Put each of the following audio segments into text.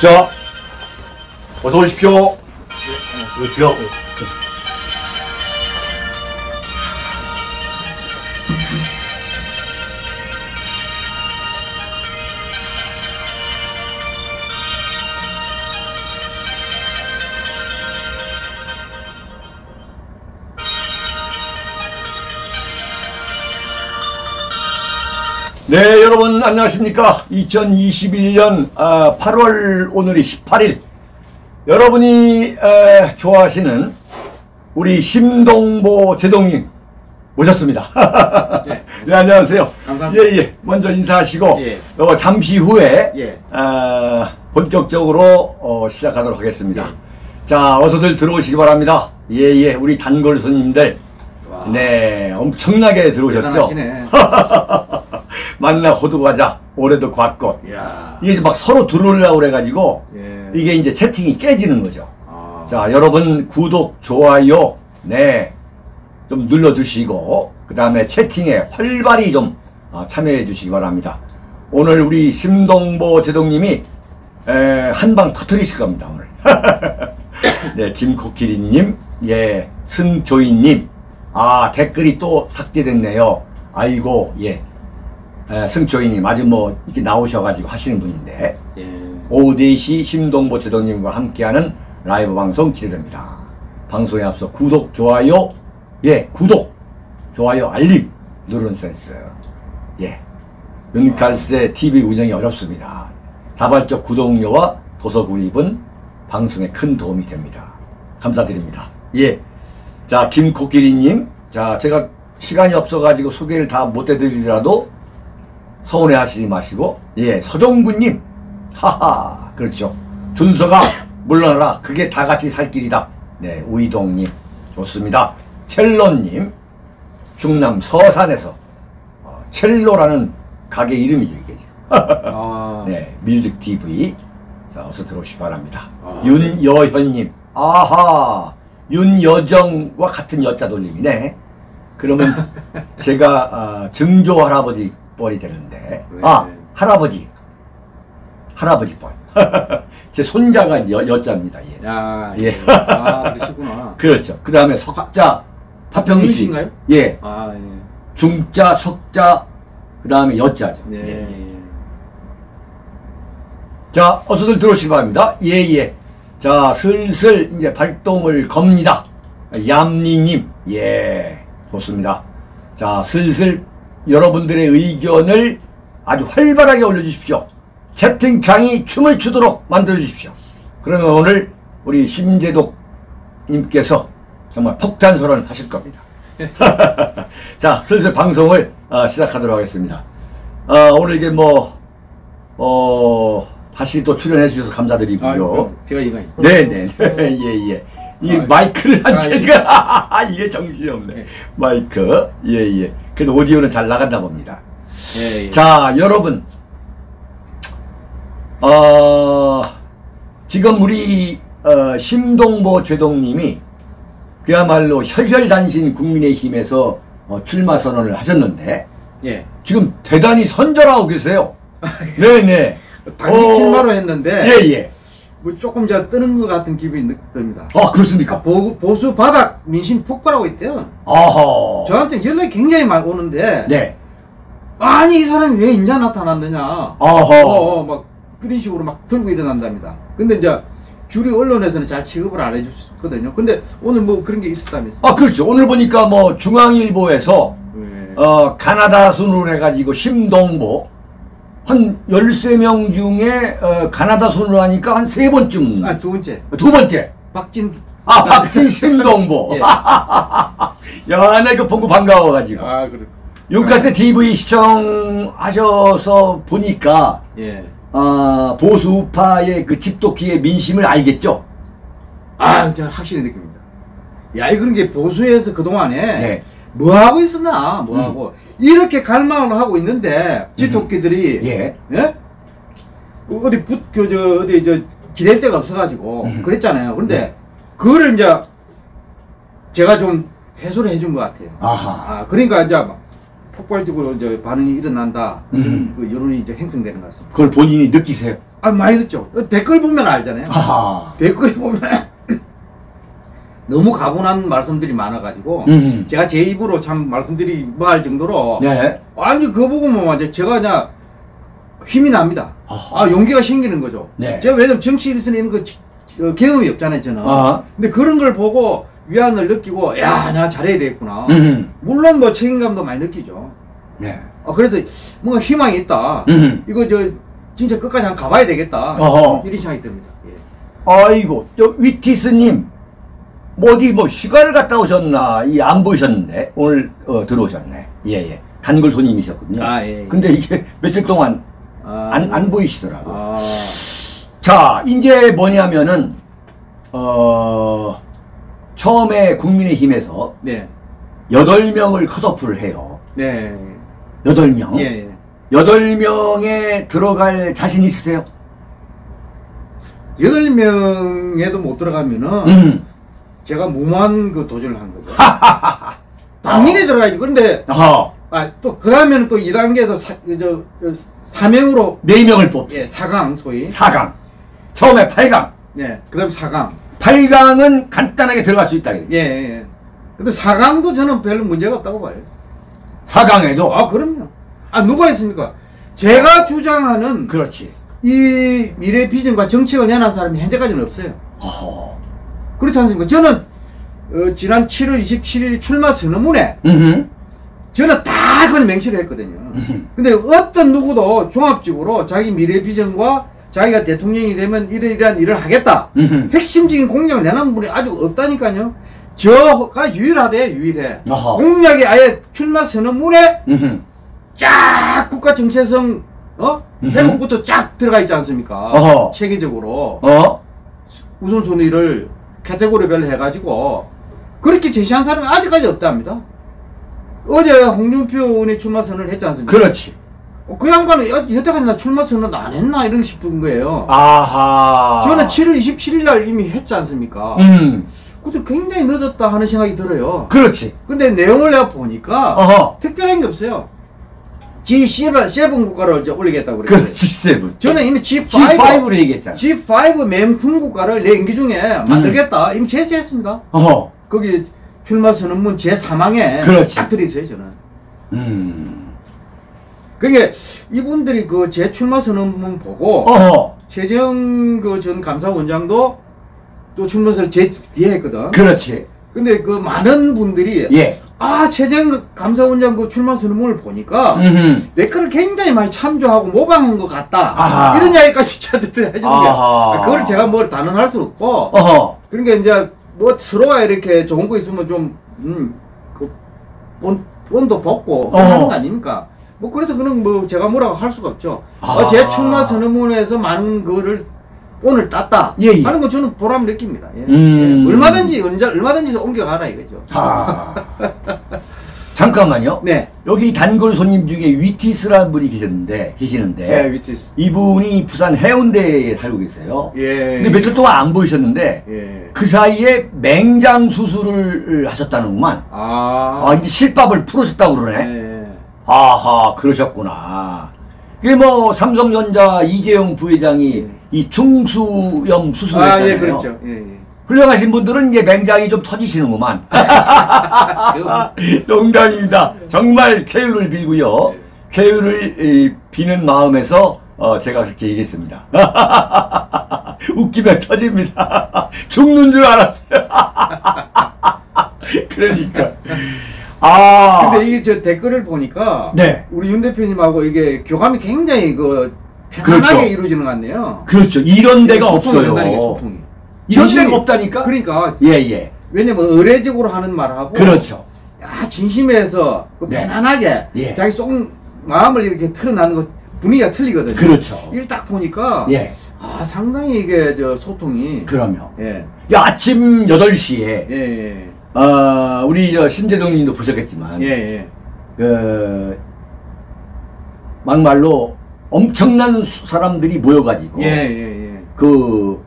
자, 어서 오십시오. 오십시오. 네, 여러분 안녕하십니까? 2021년 8월 오늘이 18일. 여러분이 에, 좋아하시는 우리 심동보 제동님 모셨습니다. 네. 네, 안녕하세요. 감사합니다. 예, 예. 먼저 인사하시고 예. 어, 잠시 후에 예. 어, 본격적으로 어, 시작하도록 하겠습니다. 예. 자, 어서들 들어오시기 바랍니다. 예, 예. 우리 단골 손님들. 와. 네, 엄청나게 들어오셨죠? 만나 호두 과자 올해도 곽꽃 이야. 이게 이제 막 서로 들어오려고 그래가지고 예. 이게 이제 채팅이 깨지는 거죠. 아. 자 여러분 구독 좋아요 네좀 눌러주시고 그 다음에 채팅에 활발히 좀 아, 참여해 주시기 바랍니다. 오늘 우리 심동보 제동님이 한방 터트리실 겁니다 오늘. 네 김코키리님 예 승조이님. 아 댓글이 또 삭제됐네요. 아이고 예. 에, 승조이님 아주 뭐 이렇게 나오셔가지고 하시는 분인데 예. 오후 4시 심동보 제동님과 함께하는 라이브 방송 기대됩니다. 방송에 앞서 구독, 좋아요, 예, 구독, 좋아요, 알림 누르는 센스. 예. 윤칼세 TV 운영이 어렵습니다. 자발적 구독료와 도서 구입은 방송에 큰 도움이 됩니다. 감사드립니다. 예. 자, 김코끼리님. 자, 제가 시간이 없어가지고 소개를 다 못 해드리더라도 서운해 하시지 마시고, 예, 서정구님. 하하, 그렇죠. 준서가 물러나라. 그게 다 같이 살 길이다. 네, 우이동님. 좋습니다. 첼로님. 중남 서산에서 어, 첼로라는 가게 이름이죠, 이게 지금. 아. 네, 뮤직 TV. 자, 어서 들어오시기 바랍니다. 아, 윤여현님. 아하, 윤여정과 같은 여자 돌림이네. 그러면 제가 아, 증조 할아버지 뻘이 되는데, 왜? 아 할아버지, 할아버지 뻘. 제 손자가 여, 여자입니다. 예. 야. 예. 아, 그러시구나. 그렇죠. 그 다음에 석자. 중이신가요? 예. 아, 예. 중자, 석자, 그 다음에 여자죠. 네. 예, 예. 자, 어서들 들어오시기 바랍니다. 예, 예. 자, 슬슬 이제 발동을 겁니다. 얌니님, 예, 좋습니다. 자, 슬슬 여러분들의 의견을 아주 활발하게 올려주십시오. 채팅창이 춤을 추도록 만들어주십시오. 그러면 오늘 우리 심재독님께서 정말 폭탄 선언 하실 겁니다. 자, 슬슬 방송을 어, 시작하도록 하겠습니다. 어, 오늘 이게 뭐, 어, 다시 또 출연해 주셔서 아, 감사드리고요. 이거 제가 이거. 네네. 예, 예. 이 아, 마이크를 한 아, 채가, 이게 정신이 없네. 예. 마이크. 예, 예. 그래도 오디오는 잘 나간다 봅니다. 예, 예. 자, 여러분. 어, 지금 우리, 어, 심동보 제동님이 그야말로 혈혈단신 국민의힘에서 어, 출마 선언을 하셨는데, 예. 지금 대단히 선전하고 계세요. 네네. 당기 어, 필마로 했는데 예, 예. 뭐 조금 저 뜨는 것 같은 기분이 느- 듭니다. 아, 그렇습니까? 보, 보수 바닥 민심 폭발하고 있대요. 아하. 저한테 연락이 굉장히 많이 오는데 네. 아니 이 사람이 왜 인자 나타났느냐. 아하. 어, 어, 막 그런 식으로 막 들고 일어난답니다. 근데 이제 주류 언론에서는 잘 취급을 안 해줬거든요. 근데 오늘 뭐 그런 게 있었다면서. 아, 그렇죠. 오늘 보니까 뭐 중앙일보에서 네. 어, 가나다 순으로 해가지고 심동보 한 13명 중에 어, 가나다 순으로 하니까 한 세 번쯤 아, 두 번째. 두 번째 박진. 아 박진 심동보 예. 야, 내그 본거 반가워가지고 아, 그래. 윤카세 TV 시청하셔서 보니까 예. 어, 보수파의 그 집도끼의 민심을 알겠죠? 아, 저 확실히 느낍니다. 야, 이 그런 게 보수에서 그동안에 네. 뭐 하고 있었나, 뭐 하고. 이렇게 갈망을 하고 있는데, 지토끼들이, 예. 예? 어디 붙, 그, 저, 어디, 저, 기댈 데가 없어가지고, 음. 그랬잖아요. 근데, 네. 그거를 이제, 제가 좀 해소를 해준 것 같아요. 아하. 아, 그러니까 이제 막 폭발적으로 이제 반응이 일어난다. 음. 그 여론이 이제 형성되는 것 같습니다. 그걸 본인이 느끼세요? 아 많이 듣죠. 어, 댓글 보면 알잖아요. 아하. 댓글 보면 너무 가분한 말씀들이 많아가지고 음. 제가 제 입으로 참 말씀드리 뭐할 정도로 네. 아니 그거 보고 뭐 제가 그냥 힘이 납니다. 아하. 아 용기가 생기는 거죠. 네. 제가 왜냐면 정치 일선에 있는 그 지- 어, 경험이 없잖아요 저는. 아하. 근데 그런 걸 보고 위안을 느끼고 야 내가 잘해야 되겠구나. 음. 물론 뭐 책임감도 많이 느끼죠. 네. 어, 그래서 뭔가 희망이 있다. 음. 이거 저 진짜 끝까지 한번 가봐야 되겠다. 어허. 이런 생각이 듭니다. 예. 아이고, 저 위티스님, 뭐 어디 뭐 휴가를 갔다 오셨나? 이 안 보셨는데 오늘 어, 들어오셨네. 예, 예. 단골 손님이셨거든요. 아, 예, 예. 근데 이게 며칠 동안 아, 안, 안 보이시더라고. 아, 자, 이제 뭐냐면은, 어, 처음에 국민의힘에서 네, 여덟 명을 컷오프를 해요. 네, 여덟 명. 예, 예. 여덟 명에 들어갈 자신 있으세요? 여덟 명에도 못 들어가면은 음. 제가 무모한 그 도전을 한 거죠. 당연히 들어가야지. 그런데 어허. 아, 또 그러면 또 2단계에서 사, 저, 저, 사명으로 네 명을 뽑. 예, 4강 소위. 4강. 처음에 8강. 네, 그다음 4강. 8강은 간단하게 들어갈 수 있다. 예, 예. 근데 4강도 저는 별로 문제가 없다고 봐요. 4강에도. 아, 그럼요. 아, 누가 있습니까? 제가 주장하는 그렇지. 이 미래 비전과 정책을 내놓은 사람이 현재까지는 없어요. 어허. 그렇지 않습니까? 저는 어, 지난 7월 27일 출마 선언문에 음흠. 저는 다 그걸 명시를 했거든요. 근데 어떤 누구도 종합적으로 자기 미래 비전과 자기가 대통령이 되면 이런 이러한 일을 하겠다. 음흠. 핵심적인 공약을 내놓은 분이 아직 없다니까요. 저가 유일하대 유일해. 어허. 공약이 아예 출마 선언문에. 쫙 국가 정체성 어. 대목부터 쫙 들어가 있지 않습니까? 어허. 체계적으로 어? 우선순위를 카테고리별로 해가지고 그렇게 제시한 사람이 아직까지 없답니다. 어제 홍준표 의원이 출마 선언을 했지 않습니까? 그렇지. 어, 그 양반은 여, 여태까지 나 출마 선언 안 했나 이런 싶은 거예요. 아하. 저는 7월 27일 날 이미 했지 않습니까? 음. 근데 굉장히 늦었다 하는 생각이 들어요. 그렇지. 근데 내용을 내가 보니까 어허. 특별한 게 없어요. G7, 7 국가를 이제 올리겠다고 그랬어요. 그 G7. 저는 이미 G5, G5로 얘기했잖아. G5 맹품 국가를 내 임기 중에 만들겠다. 이미 제시했습니다. 어허. 거기 출마 선언문 제3항에 그렇지. 딱 들어있어요, 저는. 음. 그게 이분들이 그 제 출마 선언문 보고 어허. 최재형 그 전 감사원장도 또 출마선을 제 뒤에 했거든. 그렇지. 근데 그 많은 분들이 예. 아 최재형 감사원장 그 출마 선언문을 보니까 음흠. 내 거를 굉장히 많이 참조하고 모방한 것 같다. 아하. 이런 이야기까지 저한테 해주는 게 그걸 제가 뭘 단언할 수 없고 어허. 그러니까 이제 뭐 서로가 이렇게 좋은 거 있으면 좀 음, 그 본, 본도 벗고 어허. 하는 거 아닙니까? 뭐 그래서 그는 뭐 제가 뭐라고 할 수가 없죠. 아. 어, 제 출마 선언문에서 많은 거를 오늘 땄다 예, 예. 하는 거 저는 보람 느낍니다. 예. 음. 예. 얼마든지 언제 얼마든지 옮겨가라 이거죠. 아. 잠깐만요. 네. 여기 단골 손님 중에 위티스라는 분이 계셨는데, 계시는데. 예, 위티스. 이분이 부산 해운대에 살고 계세요. 예. 근데 며칠 동안 안 보이셨는데, 예. 그 사이에 맹장 수술을 하셨다는구만. 아. 아, 이제 실밥을 풀으셨다고 그러네. 예. 아하, 그러셨구나. 그게 뭐, 삼성전자 이재용 부회장이 음. 이 중수염 수술을 아, 했잖아요. 예, 그렇죠. 예, 예. 훌륭하신 분들은 이제 맹장이 좀 터지시는구만. 농담입니다. 정말 쾌유를 빌고요. 쾌유를 이, 비는 마음에서 어, 제가 그렇게 얘기했습니다. 웃기면 터집니다. 죽는 줄 알았어요. 그러니까. 아. 근데 이게 저 댓글을 보니까 네. 우리 윤 대표님하고 이게 교감이 굉장히 그 편안하게 그렇죠. 이루어지는 것 같네요. 그렇죠. 이런 데가 소통이 없어요. 된다는 게 소통이. 이런 진심이- 데가 없다니까? 그러니까 예, 예. 왜냐면 의례적으로 하는 말하고 그렇죠. 야 진심에서 그 네. 편안하게 예. 자기 속 마음을 이렇게 틀어나는 것 분위기가 틀리거든요. 그렇죠. 이걸 딱 보니까 예. 아 상당히 이게 저 소통이 그럼요. 예. 야, 아침 8시에 예, 예, 어, 우리 저 신대동 님도 보셨겠지만 예, 예. 그 막말로 엄청난 수- 사람들이 모여가지고 예, 예, 예. 그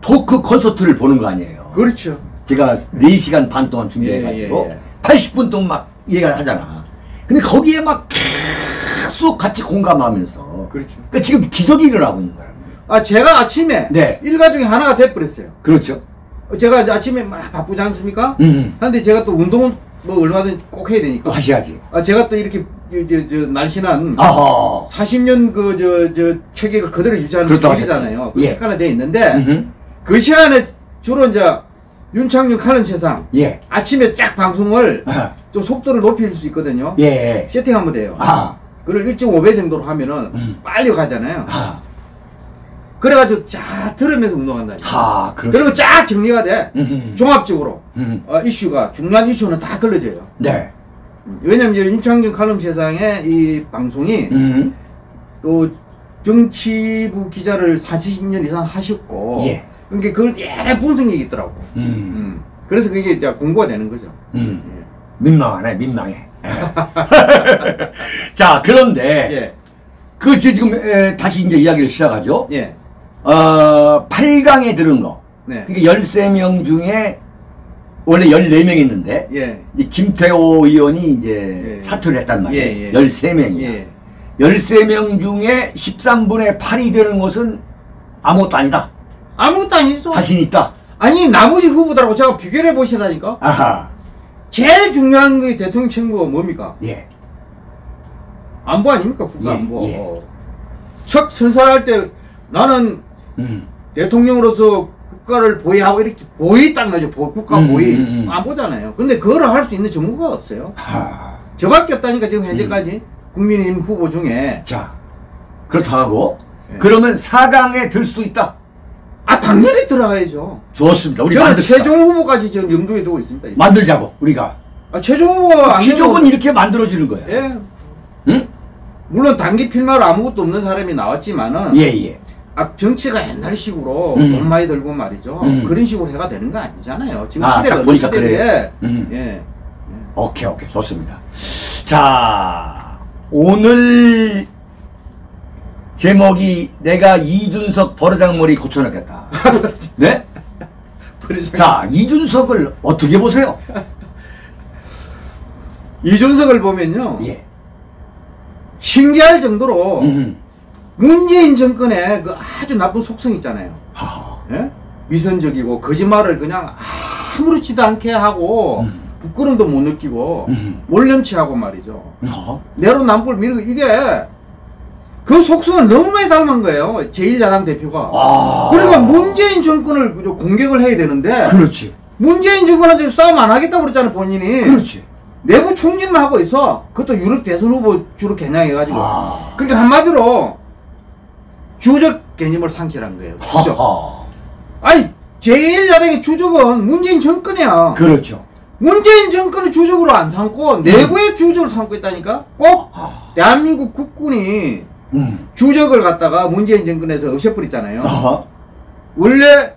토크 콘서트를 보는 거 아니에요. 그렇죠. 제가 4시간 반 동안 준비해가지고 예, 예, 예. 80분 동안 막 얘기를 하잖아. 근데 거기에 막 계속 같이 공감하면서 그렇죠. 그러니까 지금 기적이 일어나고 있는 거라는 거예요. 아 제가 아침에 네. 일가족이 하나가 돼버렸어요. 그렇죠. 어, 제가 아침에 막 바쁘지 않습니까? 음. 근데 제가 또 운동은 뭐 얼마든지 꼭 해야 되니까. 하셔야지. 아 제가 또 이렇게 저, 저, 저 날씬한 아하. 40년 그 저 저 체격을 그대로 유지하는. 하셨죠. 그 예. 색깔에 돼 있는데 음흠. 그 시간에 주로 이제 윤창윤 칼럼 세상 예. 아침에 쫙 방송을 아하. 좀 속도를 높일 수 있거든요. 예. 세팅하면 돼요. 아. 그걸 1.5배 정도로 하면은 음. 빨리 가잖아요. 아. 그래가지고 쫙 들으면서 운동한다니까. 하. 그리고 쫙 정리가 돼. 음. 종합적으로 음. 어, 이슈가 중요한 이슈는 다 걸러져요. 네. 음, 왜냐면 이제 윤창균 칼럼 세상의 이 방송이 음. 또 정치부 기자를 40년 이상 하셨고 예. 그러니까 그걸 예 분석력이 있더라고. 음. 음. 그래서 그게 이제 공부가 되는 거죠. 음. 예. 민망하네, 민망해. 예. 자, 그런데 예. 그 지금 에, 다시 이제 이야기를 시작하죠. 예. 어, 8강에 들은 거. 네. 그러니까 13명 중에 원래 14명 있는데 예. 이제 김태호 의원이 이제 예. 사퇴를 했단 말이에요. 예, 예. 13명이야. 예. 13명 중에 13분의 8이 되는 것은 아무것도 아니다. 아무것도 아니죠. 자신 있다. 아니 나머지 후보들하고 제가 비교해 보시라니까. 아하. 제일 중요한 게 대통령 책무가 뭡니까? 예. 안보 아닙니까? 국가 예, 안보. 예. 어. 첫 선사할 때 나는 음. 대통령으로서 국가를 보위하고 이렇게 보위 딱 나죠. 보- 국가 음, 보위. 음, 음. 안 보잖아요. 근데 그거를 할수 있는 정부가 없어요. 하. 저밖에 없다니까 지금 현재까지 음. 국민의힘 후보 중에 자. 그렇다 하고 예. 그러면 4강에 들 수도 있다. 아 당연히 들어가야죠. 좋습니다. 우리 저는 만듭시다. 최종 후보까지 지금 염두에 두고 있습니다. 만들자고 우리가. 아, 최종 후보가 안 기적은 이렇게 만들어지는 거야. 예. 응? 물론 단기 필마로 아무것도 없는 사람이 나왔지만은 예, 예. 아, 정치가 옛날식으로 음. 돈 많이 들고 말이죠. 음. 그런 식으로 해가 되는 거 아니잖아요. 지금 아, 시대가 보니까. 그래요. 음. 예. 오케이, 오케이. 좋습니다. 자, 오늘 제목이 내가 이준석 버르장머리 고쳐놓겠다. 네? 자, 이준석을 어떻게 보세요? 이준석을 보면요. 예. 신기할 정도로 음. 문재인 정권의 그 아주 나쁜 속성 있잖아요. 하하. 예? 위선적이고 거짓말을 그냥 아무렇지도 않게 하고 음. 부끄럼도 못 느끼고 음. 몰렴치하고 말이죠. 어? 내로남불 거 이게 그 속성을 너무 많이 닮은 거예요. 제1야당 대표가. 아. 그러니까 문재인 정권을 공격을 해야 되는데 그렇지. 문재인 정권한테 싸움 안 하겠다고 그랬잖아요 본인이. 그렇지. 내부 총진만 하고 있어. 그것도 유럽 대선 후보 주로 겨냥해가지고. 아. 그러니까 한마디로 주적 개념을 상실한 거예요. 주적. 하하. 아니 제1야당의 주적은 문재인 정권이야. 그렇죠. 문재인 정권의 주적으로 안 삼고 내부의 주적을 삼고 있다니까. 꼭 아. 대한민국 국군이 음. 주적을 갖다가 문재인 정권에서 없애버렸잖아요. 아하. 원래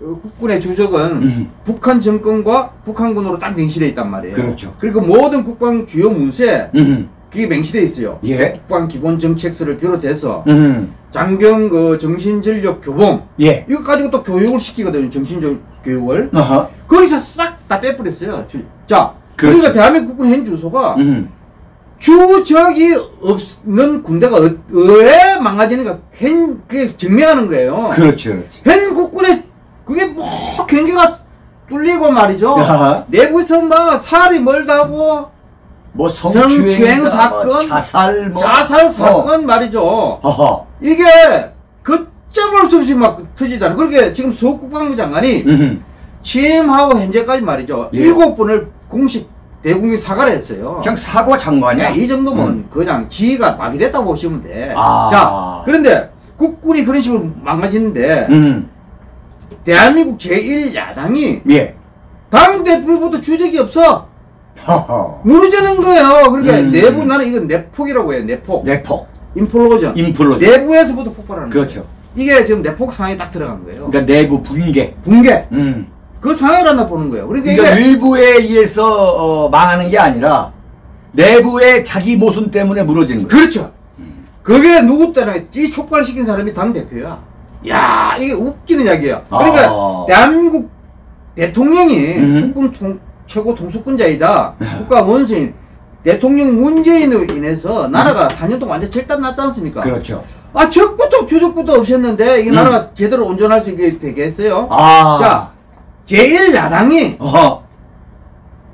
어, 국군의 주적은 음. 북한 정권과 북한군으로 딱 맹시돼 있단 말이에요. 그렇죠. 그리고 모든 국방 주요 문서에 음. 그게 맹시돼 있어요. 예. 국방 기본 정책서를 비롯해서 음. 장병 그 정신전력 교범 예. 이거 가지고 또 교육을 시키거든요. 정신적 교육을 아하. 거기서 싹 다 빼버렸어요. 자, 그렇죠. 그러니까 대한민국 국군 현 주소가 음. 주적이 없는 군대가 어, 왜 망가지는가 현 그게 증명하는 거예요. 그렇죠. 그렇죠. 현 국군의 그게 뭐 경계가 뚫리고 말이죠. 아하. 내부에서 막 살이 멀다고 뭐 성추행 성추행 사건, 뭐 자살 뭐 자살 어. 사건 말이죠. 허허. 이게 수 없이 막 터지잖아요. 그렇게 지금 소국방부 장관이 음. 취임하고 현재까지 말이죠. 예. 일곱 번을 공식 대국민 사과를 했어요. 그냥 사고 장관이야. 야, 이 정도면 음. 그냥 지위가 마비됐다고 보시면 돼. 아. 자, 그런데 국군이 그런 식으로 망가지는데 음. 대한민국 제1야당이 예. 당 대표보다 주적이 없어. 무너지는 거예요. 그러니까 음. 내부 나는 이건 내폭이라고 해요. 내폭. 내폭. 인플로전. 인플로전. 내부에서부터 폭발하는 그렇죠. 거예요. 이게 지금 내폭 상황이 딱 들어간 거예요. 그러니까 내부 붕괴. 붕괴. 음. 그 상황을 하나 보는 거예요. 그러니까, 그러니까 이게 외부에 의해서 어, 망하는 게 아니라 내부의 자기 모순 때문에 무너지는 거예요. 그렇죠. 그게 누구 때문에 이 촉발시킨 사람이 당 대표야. 야 이게 웃기는 이야기야. 그러니까 아. 대한민국 대통령이 음. 국군 통, 최고 통수권자이자 국가 원수인 대통령 문재인으로 인해서 나라가 4년 동안 완전 절단 났지 않습니까? 그렇죠. 아 적부터 주적부터 없었는데 이게 음. 나라가 제대로 온전할 수 있게 되겠어요? 아. 자, 제일 야당이 어허.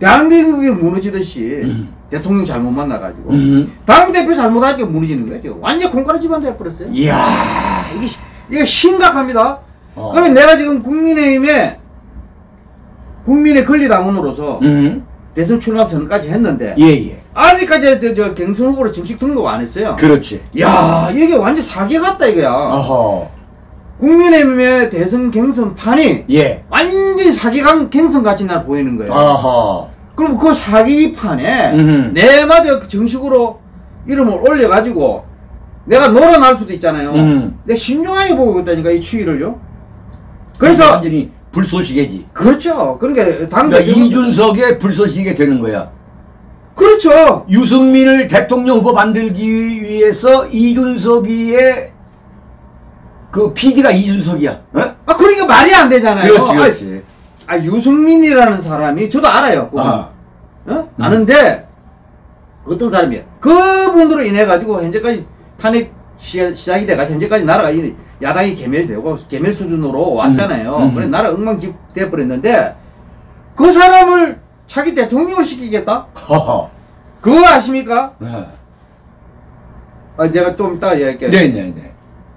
대한민국이 무너지듯이 음. 대통령 잘못 만나가지고 음. 당 대표 잘못하니까 무너지는. 지금. 완전 콩가루 집안 돼버렸어요. 이야. 이게 시- 이게 심각합니다. 어. 그러면 내가 지금 국민의힘에 국민의 권리당원으로서 음. 대선 출마 선언까지 했는데 예, 예. 아직까지 저, 저 경선 후보로 정식 등록 안 했어요. 그렇지. 야 이게 완전 사기 같다 이거야. 어허. 국민의힘의 대선 경선판이 예. 완전히 사기강 경선같이 나 보이는 거예요. 어허. 그럼 그 사기판에 음흠. 내마저 정식으로 이름을 올려가지고 내가 놀아날 수도 있잖아요. 음. 내가 신중하게 보고 있다니까 이 추이를요. 그래서 완전히 불쏘시개지. 그렇죠. 그러니까 당 그러니까 이준석의 불쏘시개 되는 거야. 그렇죠. 유승민을 대통령 후보 만들기 위해서 이준석이의 그 PD가 이준석이야. 어? 아 그러니까 말이 안 되잖아요. 그렇지, 그렇지. 아, 아, 유승민이라는 사람이 저도 알아요. 아. 어? 아는데 어떤 사람이야? 그분으로 인해 가지고 현재까지 탄핵 시, 시작이 돼가 현재까지 나라가 이 야당이 개멸되고 개멸 수준으로 왔잖아요. 음, 음. 그래 나라 엉망집 돼버렸는데 그 사람을 차기 대통령을 시키겠다? 허허. 그거 아십니까? 네. 아, 내가 좀 이따 이야기할게요. 네, 네, 네.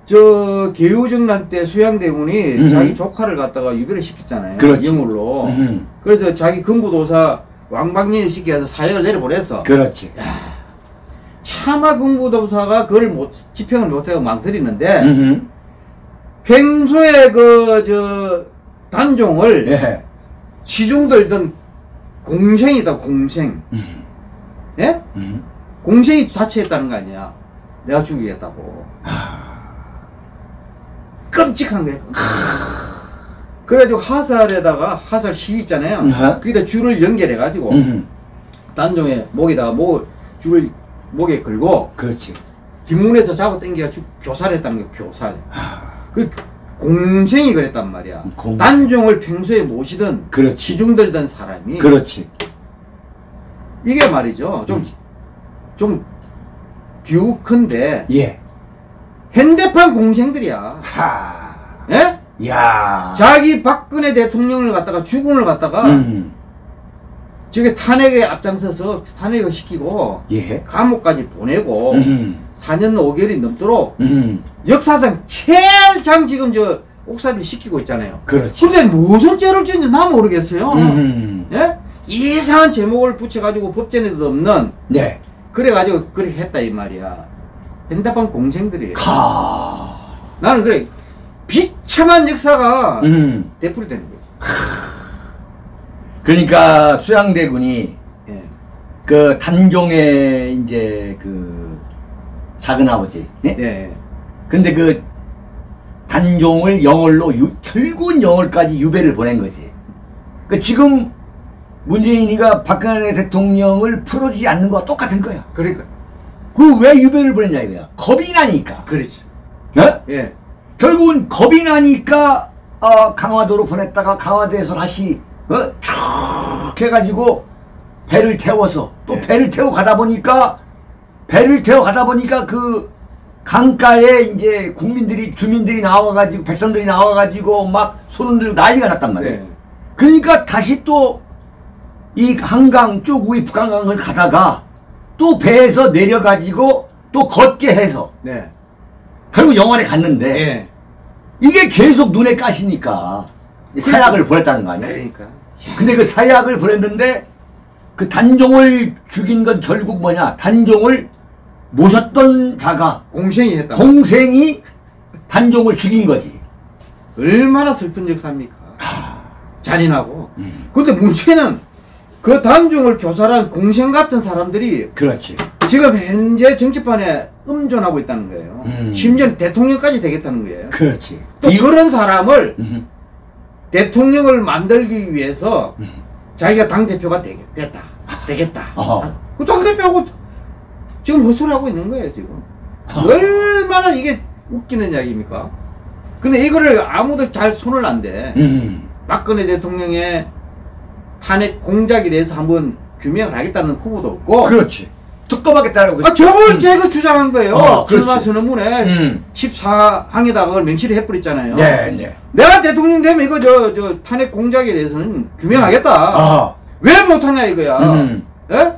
저 개우정난 때 수양대군이 음. 자기 조카를 갖다가 유배를 시켰잖아요. 그렇지. 영울로. 음. 그래서 자기 근부도사 왕방년을 시켜서 사역을 내려보냈어. 그렇지. 차마 근부도사가 그걸 못 집행을 못하고 망설이는데 음. 평소에 그저 단종을 예. 시중 들던 공생이다 공생. 음. 예? 음. 공생이 자처했다는 거 아니야. 내가 죽이겠다고. 끔찍한 거예요. 그래가지고 하살에다가 하살 시 있잖아요. 네. 거기다 줄을 연결해 가지고 음. 단종에 목에다가 목 줄을 목에 걸고 그렇지. 뒷문에서 잡아 당겨가지고 교살했다는 게 교살. 그 공생이 그랬단 말이야. 공생. 단종을 평소에 모시던 그렇지. 시중 들던 사람이 그렇지. 이게 말이죠. 좀좀 비웃컨대 예. 현대판 공생들이야. 하. 예? 야. 자기 박근혜 대통령을 갖다가 죽음을 갖다가 음. 저게 탄핵에 앞장서서 탄핵을 시키고 예. 감옥까지 보내고 음. 4년 5개월이 넘도록 음. 역사상 최장 지금 저 옥살이를 시키고 있잖아요. 그렇지. 그런데 무슨 죄를 지는지 나 모르겠어요. 음. 예? 이상한 제목을 붙여가지고 법전에도 없는 네. 그래가지고 그렇게 했다 이 말이야. 현대판 공생들이에요. 카. 나는 그래 비참한 역사가 음. 되풀이 되는 거지. 그러니까 수양대군이 예. 그 단종의 이제 그 작은 아버지. 예? 네. 근데 그 단종을 영월로 유, 결국은 영월까지 유배를 보낸 거지. 그 지금 문재인이가 박근혜 대통령을 풀어주지 않는 거와 똑같은 거야. 그러니까 그 왜 유배를 보냈냐 이거야. 겁이 나니까. 그렇죠. 어? 예. 결국은 겁이 나니까 어, 강화도로 보냈다가 강화도에서 다시 어? 쭉 해가지고 배를 태워서 또 네. 배를 태워 가다 보니까 배를 태워 가다 보니까 그 강가에 이제 국민들이 주민들이 나와가지고 백성들이 나와가지고 막 손을 들고 난리가 났단 말이에요. 네. 그러니까 다시 또 이 한강 쪽 위에 북한강을 가다가 또 배에서 내려가지고 또 걷게 해서 네. 결국 영월에 갔는데 예. 이게 계속 눈에 까시니까 사약을 보냈다는 거 아니야? 그러니까. 근데 그 사약을 보냈는데 그 단종을 죽인 건 결국 뭐냐? 단종을 모셨던 자가 공생이 했다. 공생이 단종을 죽인 거지. 얼마나 슬픈 역사입니까? 잔인하고. 음. 근데 문제는 그 단종을 교살한 공생 같은 사람들이 그렇지. 지금 현재 정치판에 음존하고 있다는 거예요. 음. 심지어 대통령까지 되겠다는 거예요. 그렇지. 또 그런 사람을 음. 대통령을 만들기 위해서 음. 자기가 당대표가 되겠, 됐다. 되겠다. 아, 그 당대표하고 지금 헛소리하고 있는 거예요, 지금. 얼마나 이게 웃기는 이야기입니까? 근데 이거를 아무도 잘 손을 안 대. 음. 박근혜 대통령의 탄핵 공작에 대해서 한번 규명을 하겠다는 후보도 없고 그렇지. 특검하겠다고. 아, 저걸 제가 주장한 거예요. 어. 출마 선언문에 음. 14항에다가 그걸 명시를 해버렸잖아요. 네, 네. 내가 대통령 되면 이거 저, 저 탄핵 공작에 대해서는 규명하겠다. 아, 왜 못하냐 이거야. 음. 예?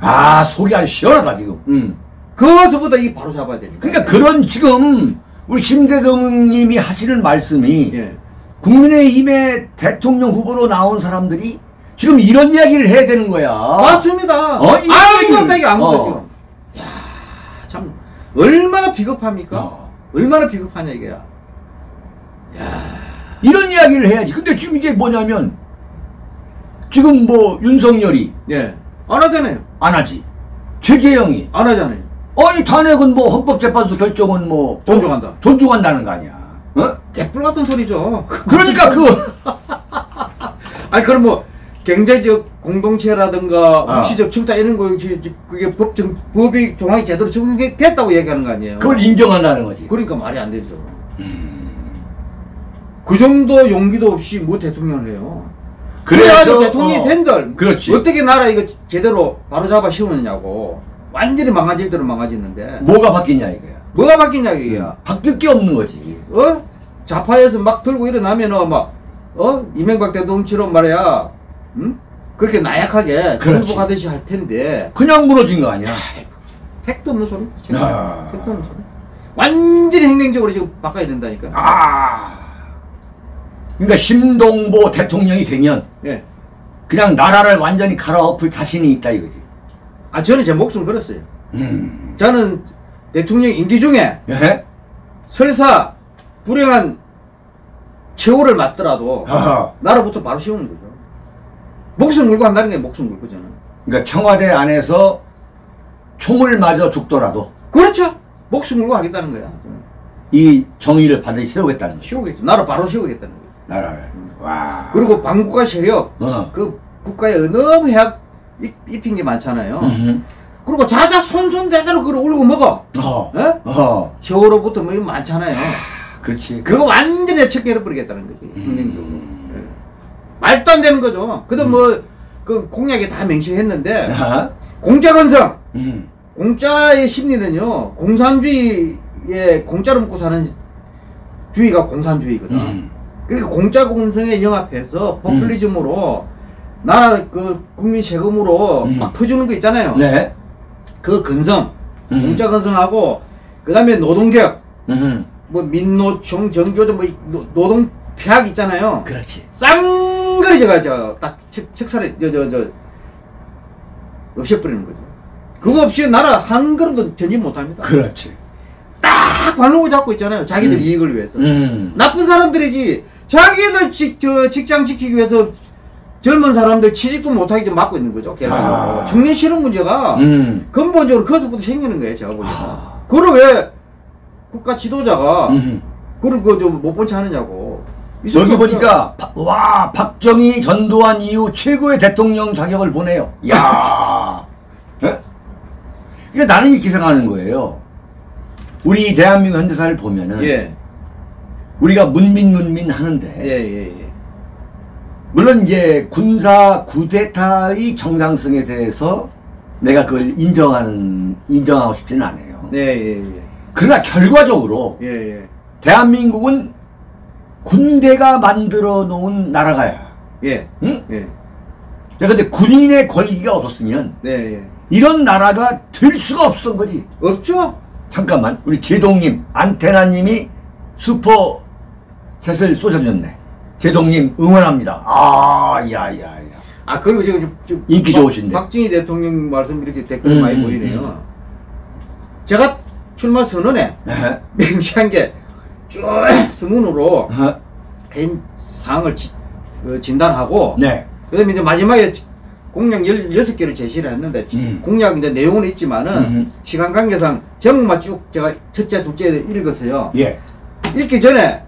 아 속이 아주 시원하다 지금. 음. 그것보다 이 바로 잡아야 되니까. 그러니까 그런 지금 우리 심대동님이 하시는 말씀이 예. 국민의힘의 대통령 후보로 나온 사람들이 지금 이런 이야기를 해야 되는 거야. 맞습니다. 어, 이 아무것도 얘기를- 없다 이게 아무것도 어. 지금. 야, 참 얼마나 비겁합니까? 어. 얼마나 비겁하냐 이게야. 이런 이야기를 해야지. 근데 지금 이게 뭐냐면 지금 뭐 윤석열이 예. 안 하잖아요. 안 하지. 최재형이 안 하잖아요. 아니 탄핵은 뭐 헌법재판소 결정은 뭐 존중한다. 존중한다는 거 아니야. 어? 개뿔 같은 소리죠. 그러니까 그 아니 그럼 뭐 경제적 공동체라든가 어. 묵시적 청탁 이런 거 그게 법 정, 법이 조항이 제대로 적용됐다고 얘기하는 거 아니에요? 그걸 인정한다는 거지. 그러니까 말이 안 되죠. 그 정도 용기도 없이 뭐 대통령을 해요. 그래가지고 대통령이 어, 된들 그렇지. 어떻게 나라 이거 제대로 바로잡아 씌우느냐고 완전히 망가질 대로 망가지는데 뭐가 바뀌냐 이거야. 뭐가 바뀌냐 이게야. 바뀔 게 없는 거지. 어? 좌파에서 막 들고 일어나면은 막, 어? 이명박 대통령처럼 말이야, 응? 그렇게 나약하게 그렇지. 승복하듯이 할 텐데, 그냥 무너진 거 아니야. 택도 없는 소리. 아. 택도 없는 소리. 완전히 행정적으로 지금 바꿔야 된다니까. 아. 그러니까 심동보 대통령이 되면 예. 그냥 나라를 완전히 갈아엎을 자신이 있다 이거지. 아, 저는 제 목숨 걸었어요. 음. 저는 대통령 임기 중에 예? 설사 불행한 최후를 맞더라도, 아하. 나라부터 바로 씌우는 거죠. 목숨 걸고 한다는 게 목숨 걸고 저는. 그러니까 청와대 안에서 총을 맞아 죽더라도 그렇죠. 목숨 걸고 하겠다는 거야. 이 정의를 반드시 세우겠다는 거지. 씌우겠죠. 나라 바로 씌우겠다는 거예요. 나라를. 와. 그리고 반국가 세력, 어. 그 국가에 너무 해악 입- 입힌 게 많잖아요. 음흠. 그리고 자자 손손대대로 그걸 울고 먹어. 어. 예? 어. 세월호부터 뭐 많잖아요. 그렇지. 그거 완전히 척결해 버리겠다는 거지. 음. 행정적으로. 예. 말도 안 되는 거죠. 그도 뭐, 그 공약에 다 명시했는데, 아? 공짜 근성! 음. 공짜의 심리는요, 공산주의에 공짜로 먹고 사는 주의가 공산주의거든. 음. 그러니까 공짜 근성에 영합해서 포퓰리즘으로 나라 그 국민 세금으로 음. 막 퍼주는 거 있잖아요. 네. 그 근성, 음. 공짜 근성하고 그다음에 노동개혁, 음. 뭐 민노총, 전교조 뭐 노- 노동 폐학 있잖아요. 그렇지. 쌍거리 제가 저딱 척살에 저저저 없애버리는 거죠. 그거 없이 나라 한 걸음도 전진 못합니다. 그렇지. 딱 발로고 잡고 있잖아요. 자기들 음. 이익을 위해서. 음. 나쁜 사람들이지. 자기들 직, 저, 직장 지키기 위해서 젊은 사람들 취직도 못하게 좀 막고 있는 거죠. 아. 청년 실업 문제가 음. 근본적으로 그것부터 생기는 거예요. 제가 보니까. 아. 그걸 왜 국가 지도자가 음. 그걸 그좀못 본체 하느냐고. 여기. 보니까 바- 와 박정희 전두환 이후 최고의 대통령 자격을 보내요. 야. 예? 이게 나는 이렇게 생각하는 거예요. 우리 대한민국 현대사를 보면은 예. 우리가 문민 문민 하는데 예, 예, 예. 물론 이제 군사 구데타의 정당성에 대해서 내가 그걸 인정하는 인정하고 싶지는 않아요. 예, 예, 예. 그러나 결과적으로 예, 예. 대한민국은 군대가 만들어 놓은 나라가야. 예. 응? 예. 자, 근데 군인의 권리가 없었으면 네, 예. 이런 나라가 될 수가 없었던 거지. 없죠? 잠깐만, 우리 제동님, 안테나님이 슈퍼 셋을 쏘셔줬네. 제동님 응원합니다. 아, 야, 야, 야. 아, 그리고 지금 좀, 좀 인기 박- 좋으신데. 박정희 대통령 말씀 이렇게 댓글 음, 많이 음, 보이네요. 음. 제가 출마 선언에 네. 명시한 게 쭉 서문으로 어? 한 사항을 지- 그 진단하고 네. 그다음에 이제 마지막에 공약 16개를 제시를 했는데 지- 음. 공약 이제 내용은 있지만은 음. 시간 관계상 제목만 쭉 제가 첫째, 둘째 읽어서요. 예. 읽기 전에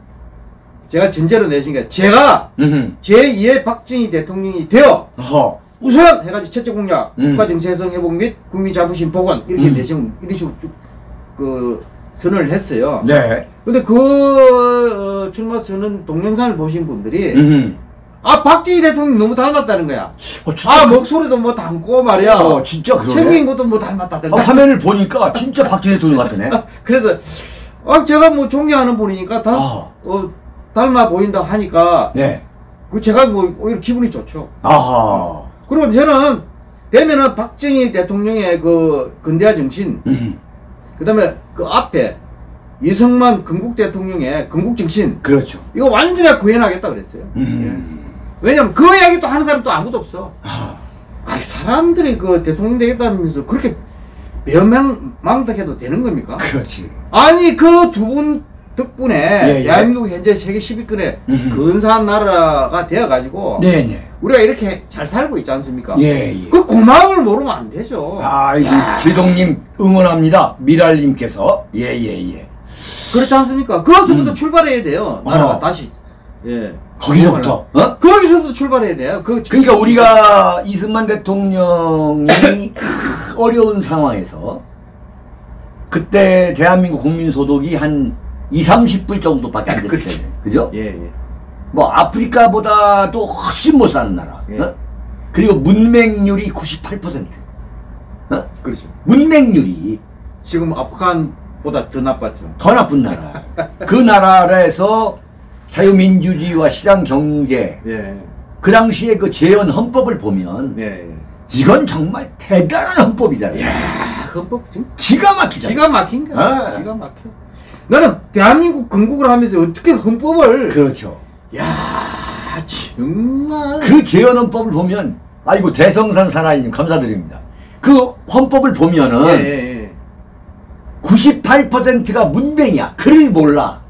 제가 전제로 내신 게 제가 음. 제2의 박정희 대통령이 되어 허. 우선 해가지고 첫째 공약 음. 국가 정체성 회복 및 국민 자부심 복원 이렇게 음. 내신 이런 식으로 쭉그 선언을 했어요. 네. 근데 그 어, 출마 선언 동영상을 보신 분들이 음. 아 박정희 대통령 너무 닮았다는 거야. 어, 아 그- 목소리도 뭐 닮고 말이야. 어, 진짜 그러네. 생긴 것도 뭐 닮았다던가. 아, 화면을 보니까 진짜 박정희 대통령 같으네. 그래서 아 제가 뭐 존경하는 분이니까 다 아. 어, 닮아 보인다 하니까 네. 그 제가 뭐 오히려 기분이 좋죠. 아하. 그리고 저는 되면은 박정희 대통령의 그 근대화 정신, 음, 그다음에 그 앞에 이승만 건국 대통령의 건국 정신 그렇죠. 이거 완전히 구현하겠다 그랬어요. 음. 예. 왜냐면 그 이야기 또 하는 사람 또 아무도 없어. 아, 사람들이 그 대통령 되겠다면서 그렇게 변명망덕해도 되는 겁니까? 그렇지. 아니 그 두 분 덕분에 예, 예. 대한민국 현재 세계 10위권의 음. 근사한 나라가 되어가지고 네네. 우리가 이렇게 잘 살고 있지 않습니까? 예, 예. 그 고마움을 모르면 안 되죠. 아, 이 제동님 응원합니다. 미랄님께서. 예, 예, 예. 그렇지 않습니까? 그것부터 출발해야 돼요. 나라가 어. 다시. 예. 거기서부터. 어? 거기서부터 출발해야 돼요. 그 그러니까 우리가 이승만 대통령이 어려운 상황에서 그때 대한민국 국민 소득이 한 2, 30불 정도밖에 안 됐을 그렇지. 때. 그죠? 예, 예. 뭐 아프리카보다도 훨씬 못 사는 나라. 예. 어? 그리고 문맹률이 98%. 어? 그렇죠. 문맹률이 지금 아프간보다 더 나빴죠. 더 나쁜 나라. 그 나라에서 자유민주주의와 시장 경제, 예. 그 당시에 그 재헌 헌법을 보면 예. 예. 이건 정말 대단한 헌법이잖아요. 아, 헌법 지금 기가 막히잖아요. 기가 막힌 거야. 아. 기가 막혀. 나는 대한민국 건국을 하면서 어떻게 헌법을 그렇죠. 야 정말 그 재헌 헌법을 보면 아이고 대성산 사나이님 감사드립니다. 그 헌법을 보면은 예, 예, 예. 98%가 문맹이야. 글을 몰라.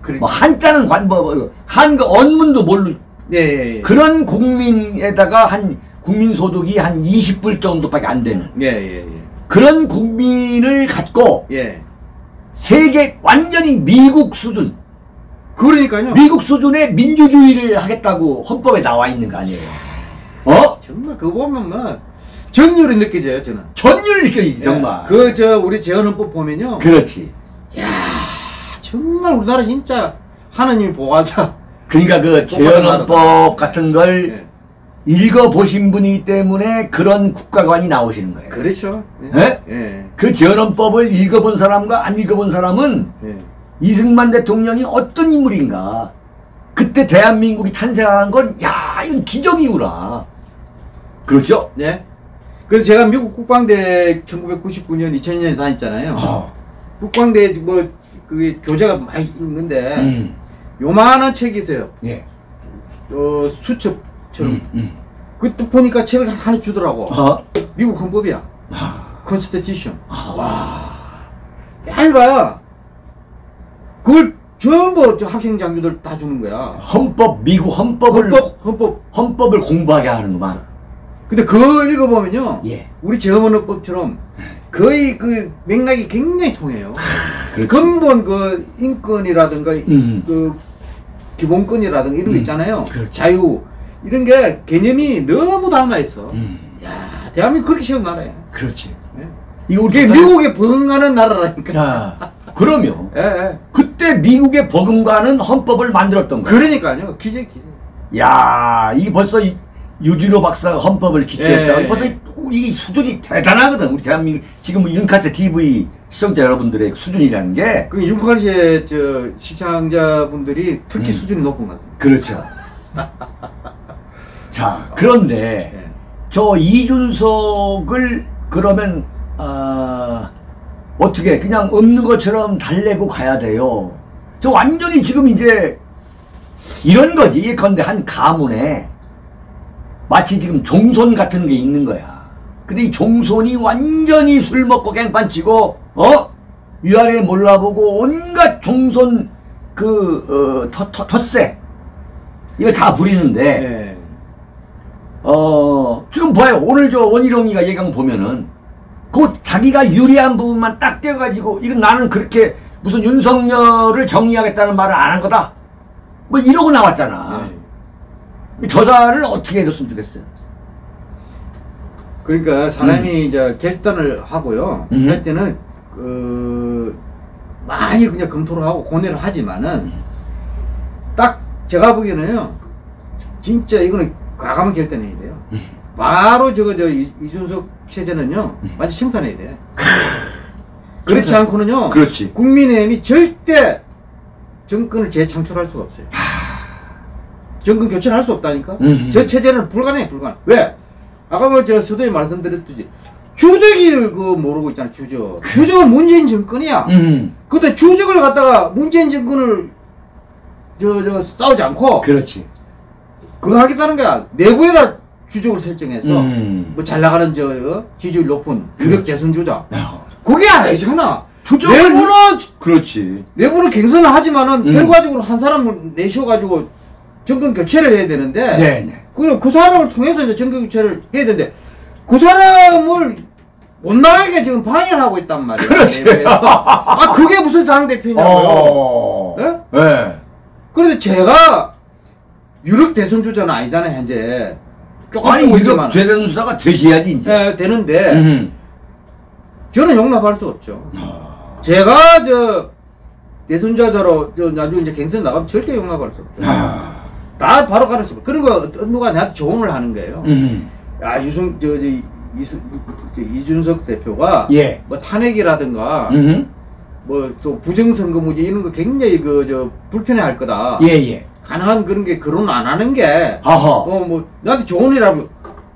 그래. 뭐 한자는 관법, 한그 언문도 모르. 예, 예, 예. 그런 국민에다가 한 국민 소득이 한 20불 정도밖에 안 되는 예, 예, 예. 그런 국민을 갖고 예. 세계 완전히 미국 수준, 그러니까요. 미국 수준의 민주주의를 하겠다고 헌법에 나와 있는 거 아니에요? 어? 정말 그거 보면 뭐 정열이 느껴져요, 저는. 전율 느껴지지 정말. 그 저 우리 재헌헌법 보면요. 그렇지. 정말 우리나라 진짜 하나님이 보아사. 그러니까 그 재헌헌법 같은 걸 예. 읽어 보신 분이기 때문에 그런 국가관이 나오시는 거예요. 그렇죠. 예? 예. 그 재헌헌법을 읽어본 사람과 안 읽어본 사람은 예. 이승만 대통령이 어떤 인물인가. 그때 대한민국이 탄생한 건, 야, 이건 기적이구나. 그렇죠? 예. 그래서 제가 미국 국방대 1999년, 2000년에 다녔잖아요. 어. 국방대 뭐 그게 교재가 많이 있는데 음. 요만한 책이 있어요. 예. 어 수첩 처럼. 음, 음. 그때 보니까 책을 하나 주더라고. 어? 미국 헌법이야. 아, Constitution. 아, 얇아요. 그걸 전부 저 학생 장교들 다 주는 거야. 헌법, 미국 헌법을, 헌법, 헌법. 헌법을 공부하게 하는구만. 근데 그거 읽어보면요. 예. 우리 재헌헌법처럼 거의 그 맥락이 굉장히 통해요. 그렇지. 근본 그 인권이라든가 음. 그 기본권이라든가 이런 거 음. 있잖아요. 그렇죠. 자유 이런 게 개념이 너무 담아 있어. 음. 야 대한민국 그렇게 쉬운 나라야. 그렇지. 예. 이거 이게 우리 미국에 버금가는 나라라니까. 야, 그러면 예, 예. 그때 미국의 버금가는 헌법을 만들었던 거야. 그러니까요. 기재 기재. 야, 이게 벌써 이 유지로 박사가 헌법을 기초했다. 예. 벌써 이- 우리 수준이 대단하거든. 우리 대한민국 지금 윤카세 TV 시청자 여러분들의 수준이라는 게 그 윤칼시의 저 시청자분들이 특히 음. 수준이 높은 것 같아요. 그렇죠. 자, 그런데 예. 저 이준석을 그러면 아 어떻게 그냥 없는 것처럼 달래고 가야 돼요. 저 완전히 지금 이제 이런 거지. 예컨대 한 가문에 마치 지금 종손 같은 게 있는 거야. 근데 이 종손이 완전히 술 먹고 갱판 치고 어 위아래 몰라보고 온갖 종손 그 어, 터, 터, 텃세 이거 다 부리는데 예. 어, 지금 봐요. 오늘 저 원희룡이가 얘기한 거 보면은, 그 자기가 유리한 부분만 딱 떼가지고, 이건 나는 그렇게 무슨 윤석열을 정의하겠다는 말을 안 한 거다. 뭐 이러고 나왔잖아. 예. 저자를 어떻게 해줬으면 좋겠어요. 그러니까 사람이 이제 결단을 하고요. 음. 할 때는 그 많이 그냥 검토를 하고 고뇌를 하지만은 딱 제가 보기에는요. 진짜 이거는 과감하게 결단해야 돼요. 바로 저거 저 이- 이준석 체제는요 완전 청산해야 돼. 그렇지 청산. 않고는요 그렇지. 국민의힘이 절대 정권을 재창출할 수가 없어요. 정권 교체를 할 수 없다니까. 음. 저 체제는 불가능해 불가능. 왜? 아까 뭐저 서두에 말씀드렸듯이 주적을 그 모르고 있잖아 주적. 주적은 문재인 정권이야. 음. 근데 주적을 갖다가 문재인 정권을 저 저 싸우지 않고 그렇지. 그거 하겠다는 거야. 내부에다 주적을 설정해서 음. 뭐 잘 나가는 저 어? 지지율 높은 유력 대선 주자. 야, 그게 아니잖아. 내부는 그렇지. 내부는 경선을 하지만은 음. 결과적으로 한 사람을 내셔가지고 정권 교체를 해야 되는데 네네. 그, 그 사람을 통해서 이제 정권 교체를 해야 되는데 그 사람을 못 나가게 지금 방해를 하고 있단 말이에요. 그렇지. 아 그게 무슨 당 대표냐고요. 어. 예? 네. 그런데 제가 유력 대선 주자는 아니잖아요 현재. 조금 아니 있지만. 죄되는 수사가 되셔야지 이제. 예, 되는데 음. 저는 용납할 수 없죠. 아. 제가 저 대선자자로 저 나중에 이제 경선 나가면 절대 용납할 수 없죠. 아. 다 바로 가르쳐. 그리고 어떤 누가 나한테 조언을 하는 거예요. 음. 야 유승 저 저 이수 저 이준석 대표가 예. 뭐 탄핵이라든가 음. 뭐또 부정선거무죄 이런 거 굉장히 그 저 불편해할 거다. 예 예. 가능한 그런 게 거론 안 하는 게 아하. 어 뭐 나한테 조언이라고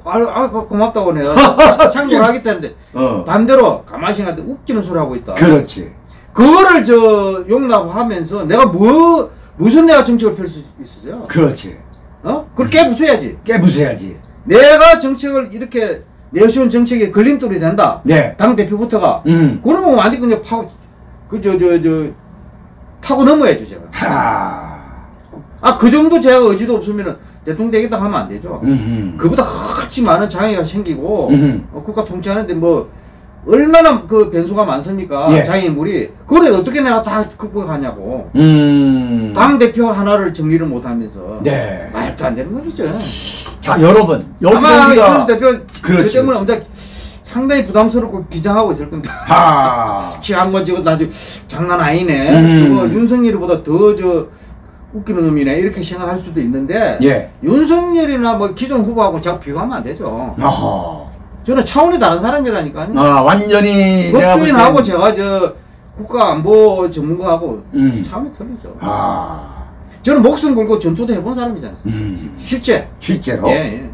아, 아 고- 고맙다고 내가 참고를 하겠다는데 어. 반대로 가마싱한테 웃기는 소리 하고 있다. 그렇지. 그거를 저 용납하면서 내가 뭐 무슨 내가 정책을 펼 수 있어요? 그렇지. 어? 그걸 깨부숴야지. 깨부숴야지. 내가 정책을 이렇게 내세운 정책에 걸림돌이 된다. 네. 당 대표부터가 음. 그러면 완전 그냥 파고 그저 저저 타고 넘어야죠 제가. 하. 아 그 정도 제가 의지도 없으면은 대통령 되겠다 하면 안 되죠. 음. 그보다 같이 많은 장애가 생기고 음. 어, 국가 통치하는데 뭐 얼마나 그 변수가 많습니까? 예. 장애인물이 그걸 어떻게 내가 다 극복하냐고. 음. 당 대표 하나를 정리를 못 하면서 네. 말도 안 되는 거죠. 자 여러분 아마 이준수 대표 그 그렇지, 때문에 그렇지. 엄청 상당히 부담스럽고 기장하고 있을 겁니다. 하. 지금 뭐 저거 나중 장난 아니네. 음. 저거 윤석열이보다 더 저 웃기는 놈이네 이렇게 생각할 수도 있는데 예. 윤석열이나 뭐 기존 후보하고 제가 비교하면 안 되죠. 아하. 저는 차원이 다른 사람이라니까요. 아 완전히 법조인하고 땐- 제가 저 국가안보 전문가하고 음. 차원이 틀리죠. 아. 저는 목숨 걸고 전투도 해본 사람이지 않습니까? 음. 실제. 실제로 예, 예.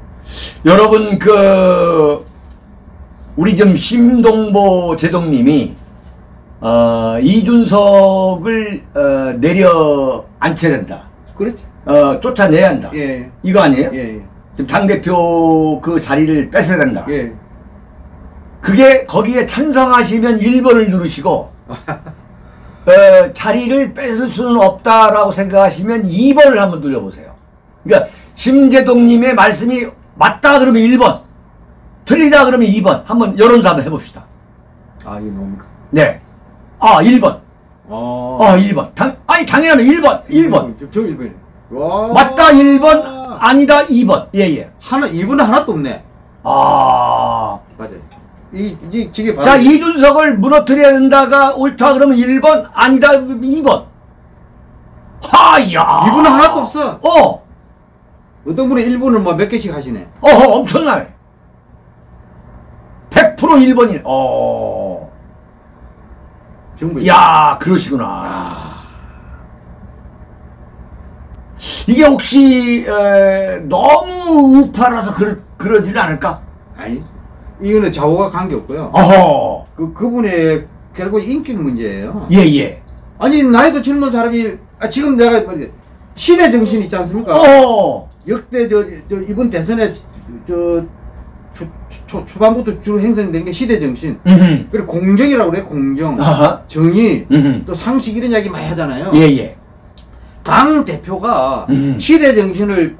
여러분 그 우리 좀 심동보 제동님이 어, 이준석을 어, 내려 앉혀야 된다. 그렇죠. 어, 쫓아내야 한다. 예, 이거 아니에요? 예, 예. 지금 당대표 그 자리를 뺏어야 된다. 예. 그게 거기에 찬성하시면 1번을 누르시고 어, 자리를 뺏을 수는 없다라고 생각하시면 2번을 한번 눌러보세요. 그러니까 심재동님의 말씀이 맞다 그러면 1번, 틀리다 그러면 2번. 한번 여론조 한번 해봅시다. 아, 이게 뭡니까? 네. 아 1번. 어. 아 1번. 당, 아니 당연하면 1번. 1번. 저, 저 1번. 와. 맞다 1번, 아니다 2번. 예 예. 하나, 2번은 하나도 없네. 아. 맞아요. 이, 이, 지게. 자 이준석을 무너뜨려야 된다가 옳다 그러면 1번, 아니다 2번. 하야. 2번은 하나도 없어. 어. 어떤 분은 1번을 뭐 몇 개씩 하시네. 어허 엄청나네 100% 1번이 어. 정부. 야 그러시구나 이게 혹시 에, 너무 우파라서 그러, 그러지는 않을까? 아니. 이거는 좌우가 관계없고요. 어허 그, 그분의 결국 인기 문제예요. 예예 아니, 나이도 젊은 사람이, 아, 지금 내가. 시대 정신 있지 않습니까? 어 역대 저, 저 이번 대선에 저, 저 초, 초, 초반부터 주로 형성된 게 시대 정신. 음흠 그리고 공정이라고 그래, 공정. 아하 정의. 음흠 또 상식 이런 이야기 많이 하잖아요. 예예 당 대표가 음. 시대 정신을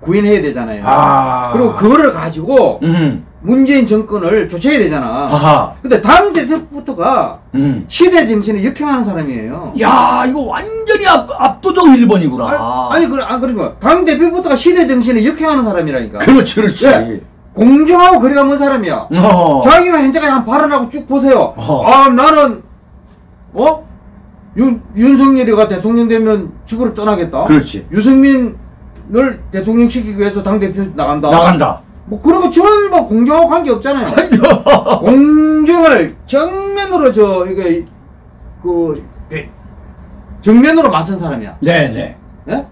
구현해야 되잖아요. 아 그리고 그거를 가지고 음 문재인 정권을 교체해야 되잖아. 아하 근데 당 대표부터가 음. 시대 정신에 역행하는 사람이에요. 야 이거 완전히 압, 압도적 1번이구나 아, 아니 그래 아 그러니까 당 대표부터가 시대 정신에 역행하는 사람이라니까. 그렇지 그렇지 예. 공정하고 거리가 먼 사람이야. 어. 자기가 현재까지 한 발언하고 쭉 보세요. 어. 아 나는 어 윤 윤석열이가 대통령 되면 지구를 떠나겠다. 그렇지 유승민 널 대통령 시키기 위해서 당 대표 나간다. 나간다. 뭐 그런 거 전부 공정하고 관계 없잖아요. 공정을 정면으로 저 이게 그 배- 정면으로 맞선 사람이야. 네네. 예?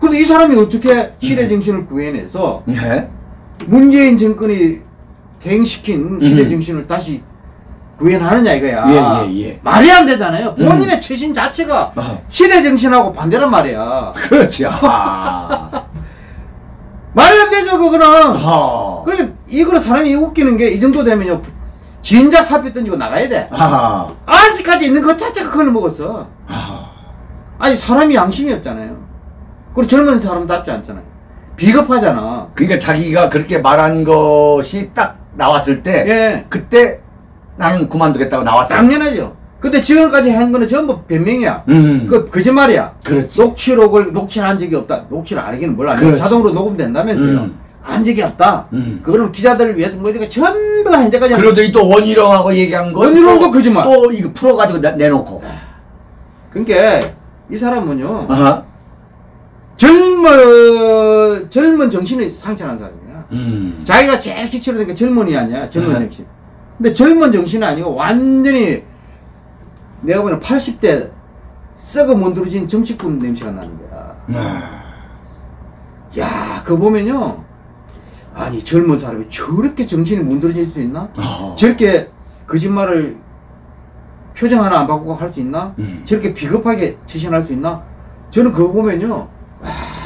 근데 이 사람이 어떻게 시대 정신을 구해내서 네. 문재인 정권이 대행시킨 시대 음. 정신을 다시 구현하느냐 이거야. 예, 예, 예. 말이 안 되잖아요. 본인의 처신 자체가 어. 시대 정신하고 반대란 말이야. 그렇지. 아. 말이 안 되죠 그거는. 아. 그러니까 이거는 사람이 웃기는 게 이 정도 되면요 진작 사표 던지고 나가야 돼. 아. 아직까지 있는 것 자체가 큰을 먹었어. 아. 아니 사람이 양심이 없잖아요. 그리고 젊은 사람답지 않잖아요. 비겁하잖아. 그러니까 자기가 그렇게 말한 것이 딱 나왔을 때 예. 그때 나는 그만두겠다고 나왔어. 당연하죠. 근데 지금까지 한 거는 전부 변명이야. 음. 그 거짓말이야. 그렇지. 녹취록을 녹취를 한 적이 없다. 녹취를 안 하기는 몰라. 자동으로 녹음된다면서요. 음. 한 적이 없다. 음. 그거는 기자들을 위해서 뭐 이렇게 전부 다 현재까지 한- 그러더니 또 원희룡하고 얘기한 거. 원희룡도 또- 거짓말. 또 이거 풀어가지고 내- 내놓고. 그러니까 이 사람은요 아하. 젊은 젊은 정신이 상처난 사람이야. 음. 자기가 제일 기초로 된게 젊은이 아니야. 젊은 네. 정신. 근데 젊은 정신이 아니고 완전히 내가 보는 80대 썩어 문드러진 정치꾼 냄새가 나는 거야. 아. 야, 그거 보면요. 아니, 젊은 사람이 저렇게 정신이 문드러질 수 있나? 어. 저렇게 거짓말을 표정 하나 안 바꾸고 할 수 있나? 음. 저렇게 비겁하게 처신할 수 있나? 저는 그거 보면요.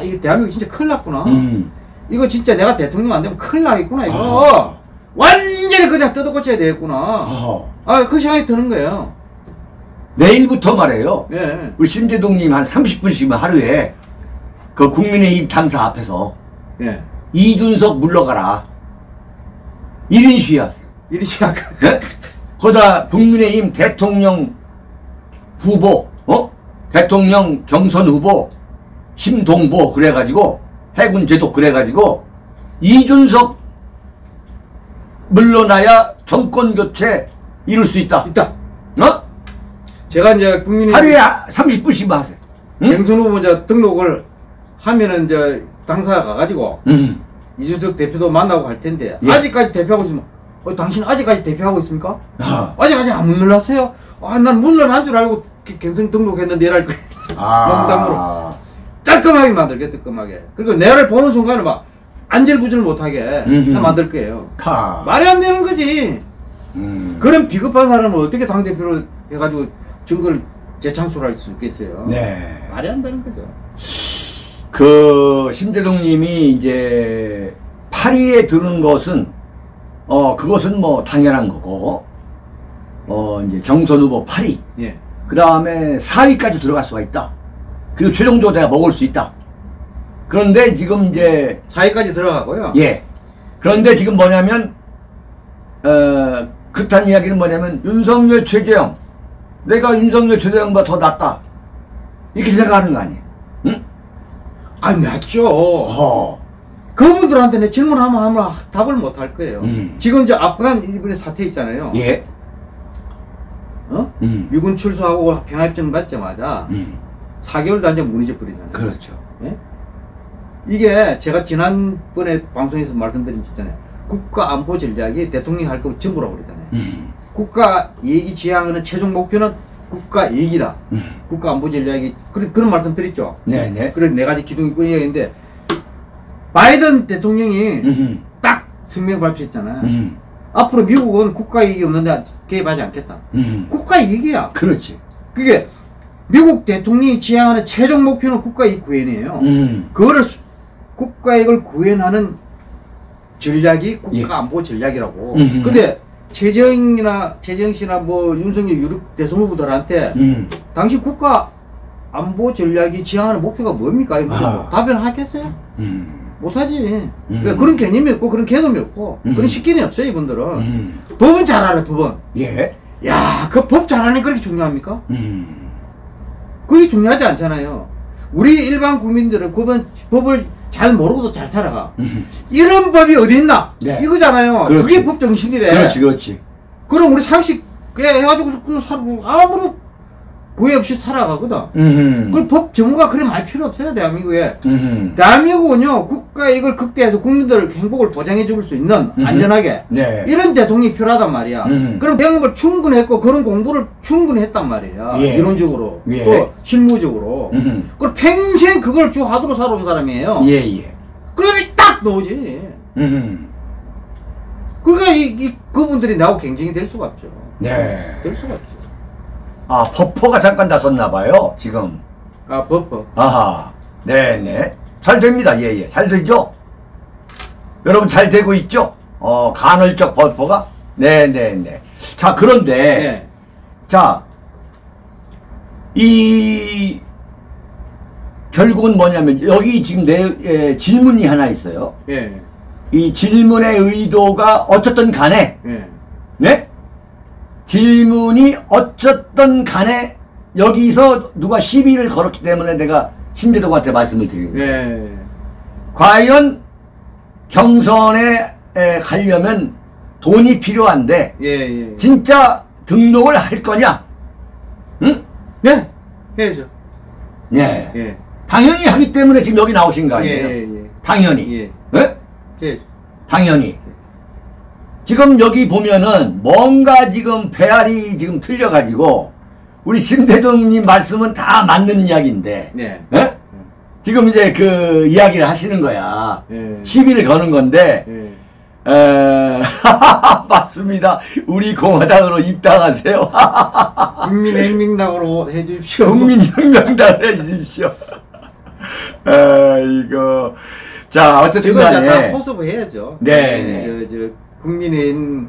와, 이거 대한민국 진짜 큰일 났구나. 음. 이거 진짜 내가 대통령 안 되면 큰일 나겠구나, 이거. 아. 완전히 그냥 뜯어고쳐야 되겠구나. 어. 아, 그 생각이 드는 거예요. 내일부터 말해요. 예. 우리 심재동님 한 30분씩만 하루에 그 국민의힘 당사 앞에서 예. 이준석 물러가라. 1인 시위하세요. 이리 시작. 네? 거기다 국민의힘 대통령 후보, 어? 대통령 경선 후보, 심동보 그래가지고 해군 제독 그래가지고 이준석 물러나야 정권 교체 이룰 수 있다. 있다. 어? 제가 이제 국민의 하루에 30분씩만 하세요. 응? 경선 후보자 등록을 하면은 이제 당사 가가지고 음. 이준석 대표도 만나고 갈 텐데 예. 아직까지 대표하고 있으면 어, 당신 아직까지 대표하고 있습니까? 아. 아직까지 안 물러났어요? 아, 난 물러난 줄 알고 기- 경선 등록했는데 내랄 거 농담으로 아. 깔끔하게 만들게 뜨끔하게 그리고 내를 보는 순간에 막 안절부절 못하게. 만들 거예요. 카. 말이 안 되는 거지. 음. 그런 비겁한 사람을 어떻게 당 대표로 해가지고 정권을 재창출할 수 있겠어요? 네. 말이 안 되는 거죠. 그 심재동 님이 이제 파리에 드는 것은 어 그것은 뭐 당연한 거고 어 이제 경선 후보 8위 예. 그 다음에 4위까지 들어갈 수가 있다 그리고 최종적으로 내가 먹을 수 있다 그런데 지금 이제 사회까지 들어가고요. 예 그런데 지금 뭐냐면 어 그렇다는 이야기는 뭐냐면 윤석열 최재형 내가 윤석열 최재형보다 더 낫다 이렇게 생각하는 거 아니에요 응? 아, 맞죠. 어. 그분들한테 내 질문하면 하면 답을 못 할 거예요. 음. 지금 저 아프간 이번에 사태 있잖아요. 예. 어? 음. 미군 출소하고 평화협정 받자마자 음. 4개월도 안 되면 무너져 버리잖아요. 그렇죠. 예? 이게 제가 지난번에 방송에서 말씀드린 거 있잖아요. 국가 안보 전략이 대통령이 할거 전부라고 그러잖아요. 음. 국가 얘기 지향하는 최종 목표는 국가 얘기다. 음. 국가 안보 전략이 그런 그런 말씀 드렸죠. 네 네. 그래 네 가지 기둥이 꾸리는데 바이든 대통령이 음. 딱 성명 발표했잖아요. 음. 앞으로 미국은 국가 이익이 없는데 개입하지 않겠다. 음. 국가 이익이야. 그렇지. 그게 미국 대통령이 지향하는 최종 목표는 국가 이익 구현이에요. 음. 그거를 수- 국가 이익을 구현하는 전략이 국가 예. 안보 전략이라고. 음흠. 근데 최정이나 최정 씨나 뭐 윤석열 유럽 대선 후보들한테 음. 당신 국가 안보 전략이 지향하는 목표가 뭡니까? 아. 답변하겠어요? 음. 못하지. 음. 왜 그런 개념이 없고 그런 개념이 없고 음. 그런 식견이 없어요 이분들은. 음. 법은 잘 알아 법은. 예. 야, 그 법 잘하는 게 그렇게 중요합니까? 음. 그게 중요하지 않잖아요. 우리 일반 국민들은 법은, 법을 잘 모르고도 잘 살아가. 음. 이런 법이 어디 있나? 네. 이거잖아요. 그렇지. 그게 법 정신이래. 그렇지, 그렇지. 그럼 우리 상식, 그 해가지고 살고, 아무런 구애 없이 살아가거든. 음. 그걸 법 전문가 그래 많이 필요 없어요 대한민국에. 음. 대한민국은요 국가 이걸 극대해서 국민들 행복을 보장해 줄 수 있는 음흠. 안전하게 네. 이런 대통령이 필요하단 말이야. 음. 그럼 걸 충분히 했고 그런 공부를 충분히 했단 말이야. 예. 이론적으로 예. 또 실무적으로. 음. 그걸 평생 그걸 주 하도로 살아온 사람이에요. 예, 예. 그러면 딱 나오지. 음. 그러니까 이, 이 그분들이 나하고 경쟁이 될 수가 없죠. 네. 될 수가 없죠. 아, 버퍼가 잠깐 나섰나 봐요, 지금. 아 버퍼. 아하. 네네. 잘 됩니다. 예, 예. 잘 되죠? 여러분 잘 되고 있죠? 어, 간헐적 버퍼가? 네네네. 자, 그런데, 네. 자, 이, 결국은 뭐냐면, 여기 지금 내, 예, 질문이 하나 있어요. 예. 이 질문의 의도가 어쨌든 간에, 예. 네? 질문이 어쨌든 간에 여기서 누가 시비를 걸었기 때문에 내가 신대동한테 말씀을 드리는 거예요. 예. 과연 경선에 에, 가려면 돈이 필요한데 예. 예. 진짜 등록을 할 거냐? 응? 네. 해야죠. 네. 예. 당연히 하기 때문에 지금 여기 나오신 거 아니에요? 예, 예. 당연히. 예. 네? 당연히. 지금 여기 보면은 뭔가 지금 배알이 지금 틀려가지고 우리 심대동님 말씀은 다 맞는 이야기인데 네. 예? 지금 이제 그 이야기를 하시는 거야. 예. 시비를 거는 건데 예. 에... 맞습니다. 우리 공화당으로 입당하세요. 국민행명당으로 해주십시오. 국민혁명당을 해주십시오. 아이고. 자, 어쨌든 간에. 포섭 해야죠. 네, 예, 네. 저, 저 국민의힘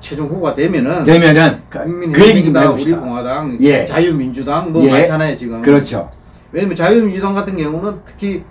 최종 후보가 되면은 되면은 그, 그 얘기 좀 국민의힘당, 우리 해봅시다. 공화당, 예. 자유민주당 뭐 예. 많잖아요 지금. 그렇죠. 왜냐면 자유민주당 같은 경우는 특히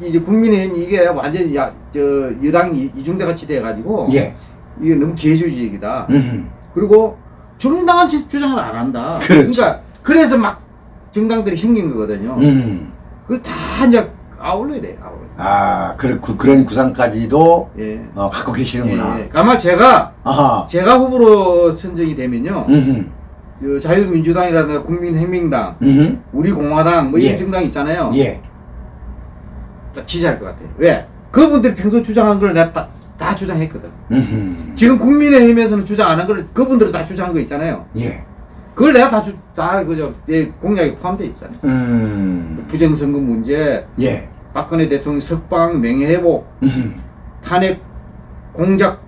이제 국민의힘 이게 완전히 야, 저 여당 이- 이중대 같이 돼가지고 예. 이게 너무 기회주의적이다. 음. 그리고 정당한 지- 주장을 안 한다. 그렇죠. 러니까 그래서 막 정당들이 생긴 거거든요. 음. 그걸 다 이제 아울러야 돼. 아울러. 아, 그, 그, 그런 구상까지도 예. 어, 갖고 계시는구나. 예, 예. 아마 제가 아하. 제가 후보로 선정이 되면요. 음. 그 자유민주당이라든가 국민행명당, 음. 우리 공화당 뭐 예. 이런 정당 있잖아요. 예. 다 지지할 것 같아요. 왜? 그분들이 평소 주장한 걸 내가 다, 다 주장했거든. 음. 지금 국민의힘에서는 주장 안 한 걸 그분들은 다 주장한 거 있잖아요. 예. 그걸 내가 다 주, 다 그저 내 공약에 포함되어 있잖아요. 음. 부정선거 문제, 예. 박근혜 대통령 석방, 명예회복, 음. 탄핵 공작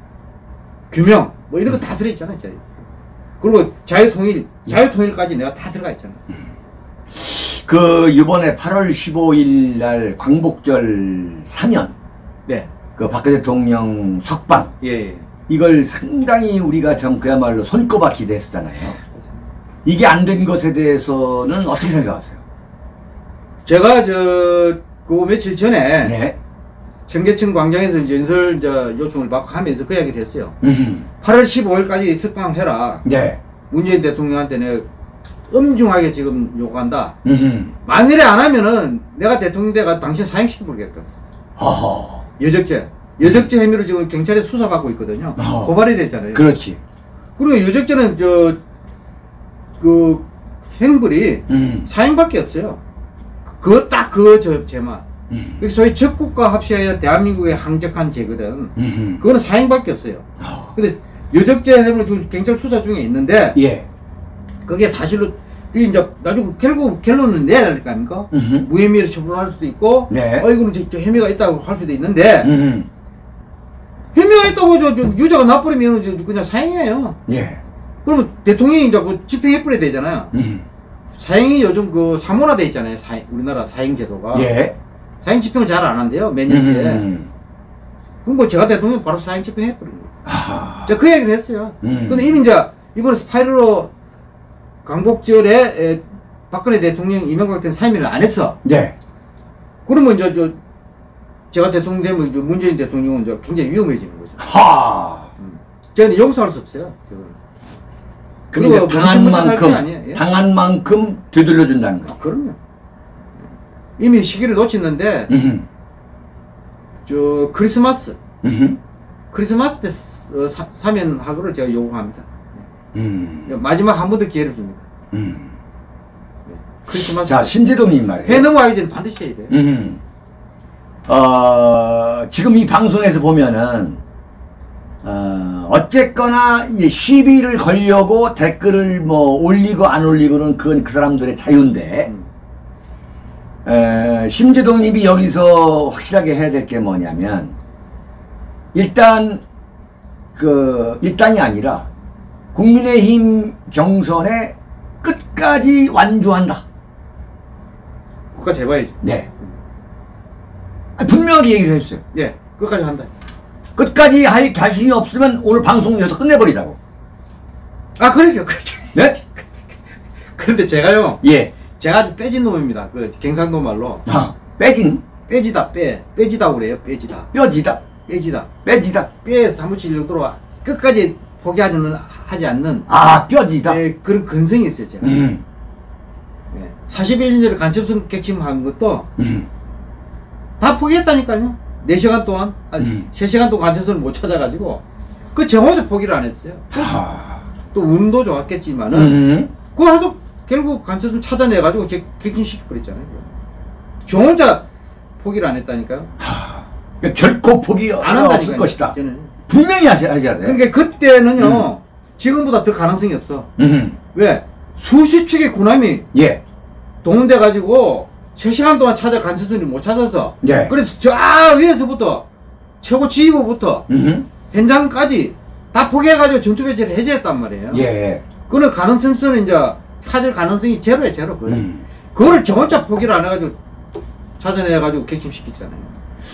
규명 뭐 이런 거 다 들어 있잖아요. 저희. 그리고 자유통일, 자유통일까지 내가 다 들어가 있잖아. 그, 이번에 8월 15일 날 광복절 사면, 네. 그 박근혜 대통령 석방, 예. 예. 이걸 상당히 우리가 참 그야말로 손꼽아 기대했었잖아요. 이게 안 된 것에 대해서는 어떻게 생각하세요? 제가 저, 그 며칠 전에 네. 청계천 광장에서 연설 저 요청을 받고 하면서 그 이야기를 했어요. 음. 8월 15일까지 석방해라. 네. 문재인 대통령한테 내가 엄중하게 지금 요구한다. 음. 만일에 안 하면은 내가 대통령 돼가 당신 사형시켜 버리겠다. 허허. 여적죄. 여적죄 혐의로 지금 경찰에 수사받고 있거든요. 어. 고발이 됐잖아요. 그렇지. 그리고 여적죄는 저, 그, 행불이 음. 사형밖에 없어요. 그거 딱 그거 저, 죄만. 음. 그게 소위 적국과 합시하여 대한민국의 항적한 죄거든. 음. 그거는 사형밖에 없어요. 어. 근데 여적죄 혐의로 지금 경찰 수사 중에 있는데, 예. 그게 사실로, 이게 이제 나중에 결국 결론은 내야 될 거 아닙니까? 음. 무혐의로 처분할 수도 있고, 네. 어, 이거는 저, 저 혐의가 있다고 할 수도 있는데, 음. 혐의가 있다고 저, 저 유죄가 나버리면 저 그냥 사형이에요. 예. 그러면 대통령이 이제 그 집행해버려야 되잖아요. 음. 사형이 요즘 그 사문화돼 있잖아요. 사, 우리나라 사형 제도가. 예. 사형 집행을 잘 안 한대요. 몇 년째. 음. 그럼 뭐 제가 대통령 바로 사형 집행 해버린 거예요. 하. 제가 그 얘기를 했어요. 음. 근데 이미 이제 이번에 스파이럴로 광복절에 에, 박근혜 대통령 이명박 대통령 사임을 안 했어. 네. 그러면 이제 저 제가 대통령 되면 문재인 대통령은 이제 굉장히 위험해지는 거죠. 하. 저는 용서할 수 없어요. 그거는. 그러니까 그리고 당한 못할 게 만큼. 예? 당한 만큼 되돌려 준다는 거. 아, 그럼요. 이미 시기를 놓쳤는데 음. 저 크리스마스 음. 크리스마스 때 어, 사, 사면 하고를 제가 요구합니다. 음. 마지막 한 번 더 기회를 줍니다. 음. 크리스마스 자, 신재동님 말이에요. 해 넘어가기 반드시 해야 돼. 음. 어, 지금 이 방송에서 보면은, 어, 어쨌거나 이제 시비를 걸려고 댓글을 뭐 올리고 안 올리고는 그건 그 사람들의 자유인데, 음. 에, 심재동님이 여기서 확실하게 해야 될 게 뭐냐면, 일단, 그, 일단이 아니라, 국민의힘 경선에 끝까지 완주한다. 끝까지 해봐야지. 네. 분명하게 얘기를 했어요. 예, 끝까지 한다. 끝까지 할 자신이 없으면 오늘 방송 여기서 끝내버리자고. 아, 그러죠, 그렇죠. 네? 그런데 제가요, 예. 제가 아주 빼진 놈입니다. 그 경상도 말로 아, 빼진, 빼지다 빼, 빼지다 그래요, 빼지다, 뼈지다, 빼지다, 빼지다. 빼에 사무칠 정도로 끝까지 포기하지 않는, 하지 않는 아, 뼈지다. 예, 그런 근성이 있어요, 제가. 음, 예. 41년 전에 간첩선 객침한 것도 음, 다 포기했다니까요. 4시간 동안, 아니, 음. 3시간 동안 간첩선을 못 찾아가지고, 그저 혼자 포기를 안 했어요. 하, 또 운도 좋았겠지만은, 음, 그 하도 결국 간첩선 찾아내가지고 객- 객침시켜버렸잖아요. 저 혼자 포기를 안 했다니까요. 하. 그러니까 결코 포기 안 없을 한다니까요. 것이다. 저는. 분명히 하셔, 하셔야 돼. 그러니까 그때는요, 지금보다 더 가능성이 없어. 음, 왜? 수십 척의 군함이 예, 동원돼가지고 3시간 동안 찾아 간첩선을 못 찾아서 예. 그래서 저 위에서부터 최고 지휘부부터 음, 현장까지 다 포기해가지고 전투 배치를 해제했단 말이에요. 예, 그는 가능성은 이제 찾을 가능성이 제로야 제로. 그거는. 음, 그거를 저 혼자 포기를 안 해가지고 찾아내가지고 객침시켰잖아요.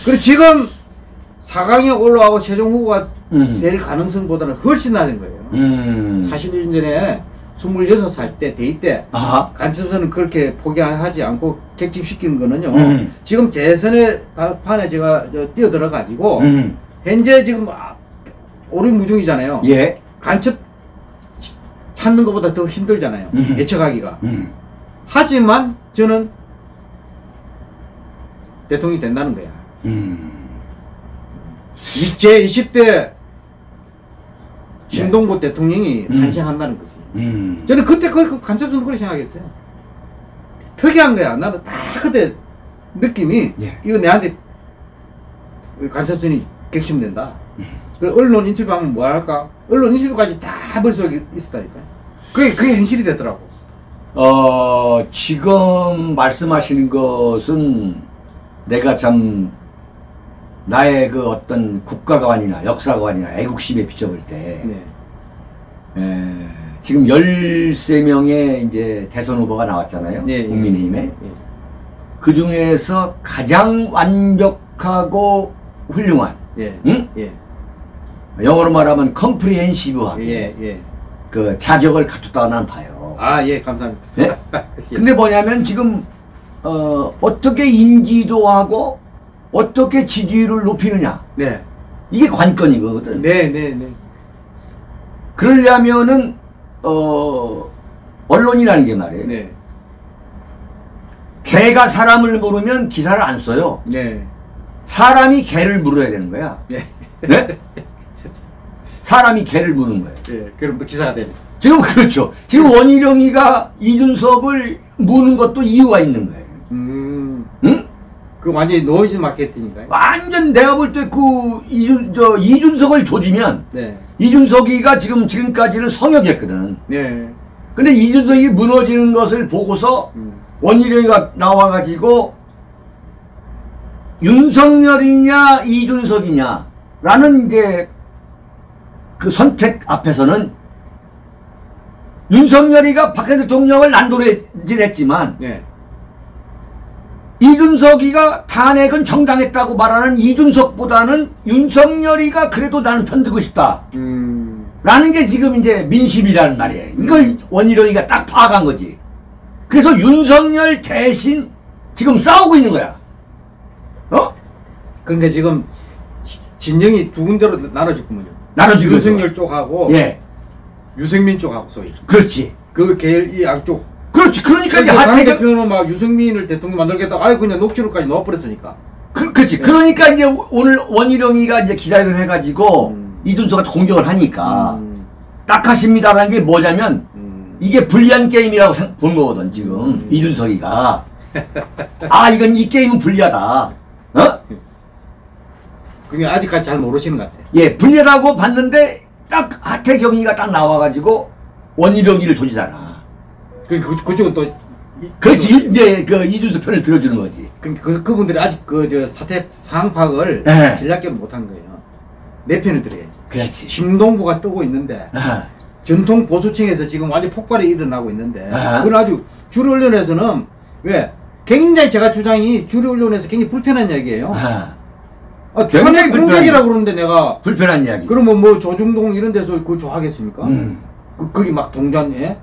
그리고 지금 4강에 올라가고 최종 후보가 음. 될 가능성보다는 훨씬 낮은 거예요. 음. 41년 전에 26살 때, 대입 때, 아하, 간첩선은 그렇게 포기하지 않고 객침시킨 거는요. 음. 지금 재선의 판에 제가 저 뛰어들어가지고, 음, 현재 지금 아, 오리무중이잖아요. 예, 간첩 치- 찾는 것보다 더 힘들잖아요. 음. 예측하기가. 음, 하지만 저는 대통령이 된다는 거야. 음, 이- 제 20대 신동보 대통령이 음. 탄생한다는 거지. 음. 저는 그때 그 간첩선 그렇게 생각했어요. 특이한 거야. 나는 딱 그때 느낌이 예. 이거 내한테 간첩선이 객침된다. 음. 그 언론 인터뷰하면 뭐 할까? 언론 인터뷰까지 다 머릿속에 있었다니까. 그게 그게 현실이 되더라고. 어, 지금 말씀하시는 것은 내가 참 나의 그 어떤 국가관이나 역사관이나 애국심에 비춰볼 때 네. 에, 지금 13명의 이제 대선 후보가 나왔잖아요. 예, 예. 국민의힘에. 예. 그 중에서 가장 완벽하고 훌륭한, 예. 응? 예. 영어로 말하면 컴프리헨시브하게 예. 예. 그 자격을 갖췄다고 난 봐요. 아, 예, 감사합니다. 네? 예. 근데 뭐냐면 지금 어, 어떻게 인지도하고 어떻게 지지율을 높이느냐 네. 이게 관건이거든. 네, 네, 네. 그러려면은 어, 언론이라는 게 말이에요. 네. 개가 사람을 물으면 기사를 안 써요. 네. 사람이 개를 물어야 되는 거야. 네. 네? 사람이 개를 무는 거예요. 예. 그럼 또 기사가 됩니다. 지금 그렇죠. 지금 원희룡이가 이준석을 무는 것도 이유가 있는 거예요. 음. 응? 그 완전히 노이즈 마케팅인가요? 완전 내가 볼 때 그 이준 저 이준석을 조지면 네. 이준석이가 지금 지금까지는 성역이었거든. 네. 근데 이준석이 무너지는 것을 보고서 음. 원희룡이가 나와가지고 윤석열이냐 이준석이냐라는 이제 그 선택 앞에서는 윤석열이가 박근혜 대통령을 난도질했지만 네. 이준석이가 탄핵은 정당했다고 말하는 이준석보다는 윤석열이가 그래도 나는 편들고 싶다. 음. 라는 게 지금 이제 민심이라는 말이에요. 이걸 원희룡이가 딱 파악한 거지. 그래서 윤석열 대신 지금 싸우고 있는 거야. 어? 그러니까 지금 시- 진영이 두 군데로 나눠졌구먼요. 나눠지고 윤석열 쪽하고 예. 유승민 쪽하고 소위. 그렇지. 그 계열 이 양쪽. 그렇지. 그러니까 이제 그러니까 당 하태경, 대표는 막 유승민을 대통령 만들겠다. 아이 그냥 녹취록까지 넣어버렸으니까. 그, 그렇지. 그러니까 이제 오늘 원희룡이가 이제 기자회견 해가지고 음. 이준석한테 공격을 하니까 음. 딱 하십니다라는 게 뭐냐면 음. 이게 불리한 게임이라고 생- 본 거거든 지금 이준석이가 아 이건 이 게임은 불리하다 어? 그게 아직까지 잘 모르시는 것 같아. 예 불리하다고 봤는데 딱 하태경이가 딱 나와가지고 원희룡이를 조지잖아 그, 그, 그쪽은 또. 이- 그렇지 이제 그 이준석 편을 들어주는 거지 그, 그, 그분들이 아직 그, 저, 사태 상황 파악을 네. 전략적으로 못한 거예요. 내 편을 들어야지. 그렇지 심동부가 뜨고 있는데, 아, 전통 보수층에서 지금 완전 폭발이 일어나고 있는데, 아하. 그건 아주 주류 언론에서는, 왜? 굉장히 제가 주장이 주류 언론에서 굉장히 불편한 이야기예요. 아, 아, 불편한 공작이라고 그러는데 내가, 불편한 이야기 그러면 뭐 조중동 이런 데서 그걸 좋아하겠습니까? 음. 그, 거기 막 동전에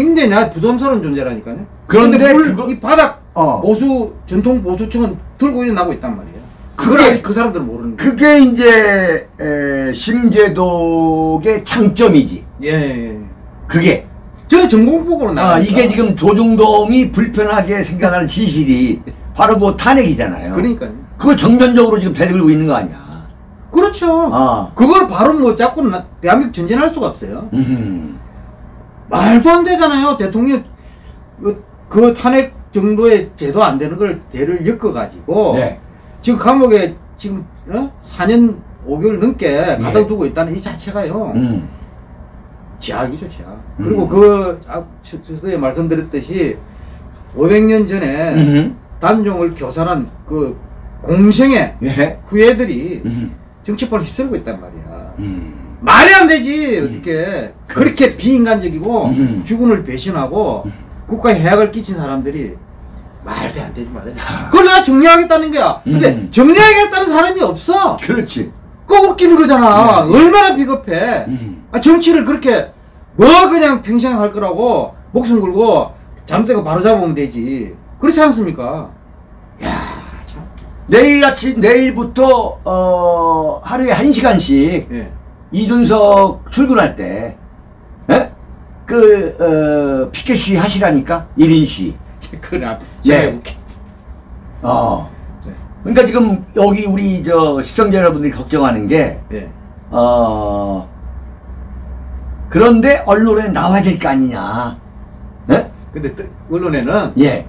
굉장히 나 부담스러운 존재라니까요. 그런데 물, 그거- 이 바닥 어. 보수 전통 보수층은 들고 일어나고 있단 말이에요. 그게- 그 사람들은 모르는 거예요. 그게 이제 에, 심재독의 장점이지 예, 예. 그게 저는 전공법으로 나. 아, 이게 지금 조중동이 불편하게 생각하는 진실이 바로 그 탄핵이잖아요. 그러니까요. 그걸 정면적으로 지금 대들고 있는 거 아니야. 그렇죠. 아. 그걸 바로 뭐 자꾸 나- 대한민국 전진할 수가 없어요. 음. 말도 안 되잖아요. 대통령 그, 그 탄핵 정도의 제도 안 되는 걸 대를 엮어가지고 네. 지금 감옥에 지금 어? 4년 5개월 넘게 예. 가둬 두고 있다는 이 자체가요. 음. 제약이죠, 제약. 음. 그리고 그, 아, 저- 저에 말씀드렸듯이 500년 전에 음. 단종을 교살한 그 공생의 예. 후예들이 음. 정치판을 휩쓸고 있단 말이야. 음. 말이 안 되지, 어떻게. 그렇게 비인간적이고 음. 주군을 배신하고 국가에 해악을 끼친 사람들이 말도 안 되지 말이야. 그걸 내가 정리하겠다는 거야. 근데 음. 정리하겠다는 사람이 없어. 그렇지. 꼭 웃기는 거잖아. 네. 얼마나 비겁해. 음. 아, 정치를 그렇게 뭐 그냥 평생 할 거라고 목숨 걸고 잘못되고 바로 잡으면 되지. 그렇지 않습니까? 야, 참. 내일 아침 내일부터 어, 하루에 한 시간씩 예. 이준석 출근할 때, 예? 그, 어, 피켓 시 하시라니까? 1인 시. 예. 제가 웃기- 어. 네. 그러니까 지금 여기 우리 저 시청자 여러분들이 걱정하는 게, 예. 어, 그런데 언론에 나와야 될 거 아니냐. 예? 근데 또 언론에는 예.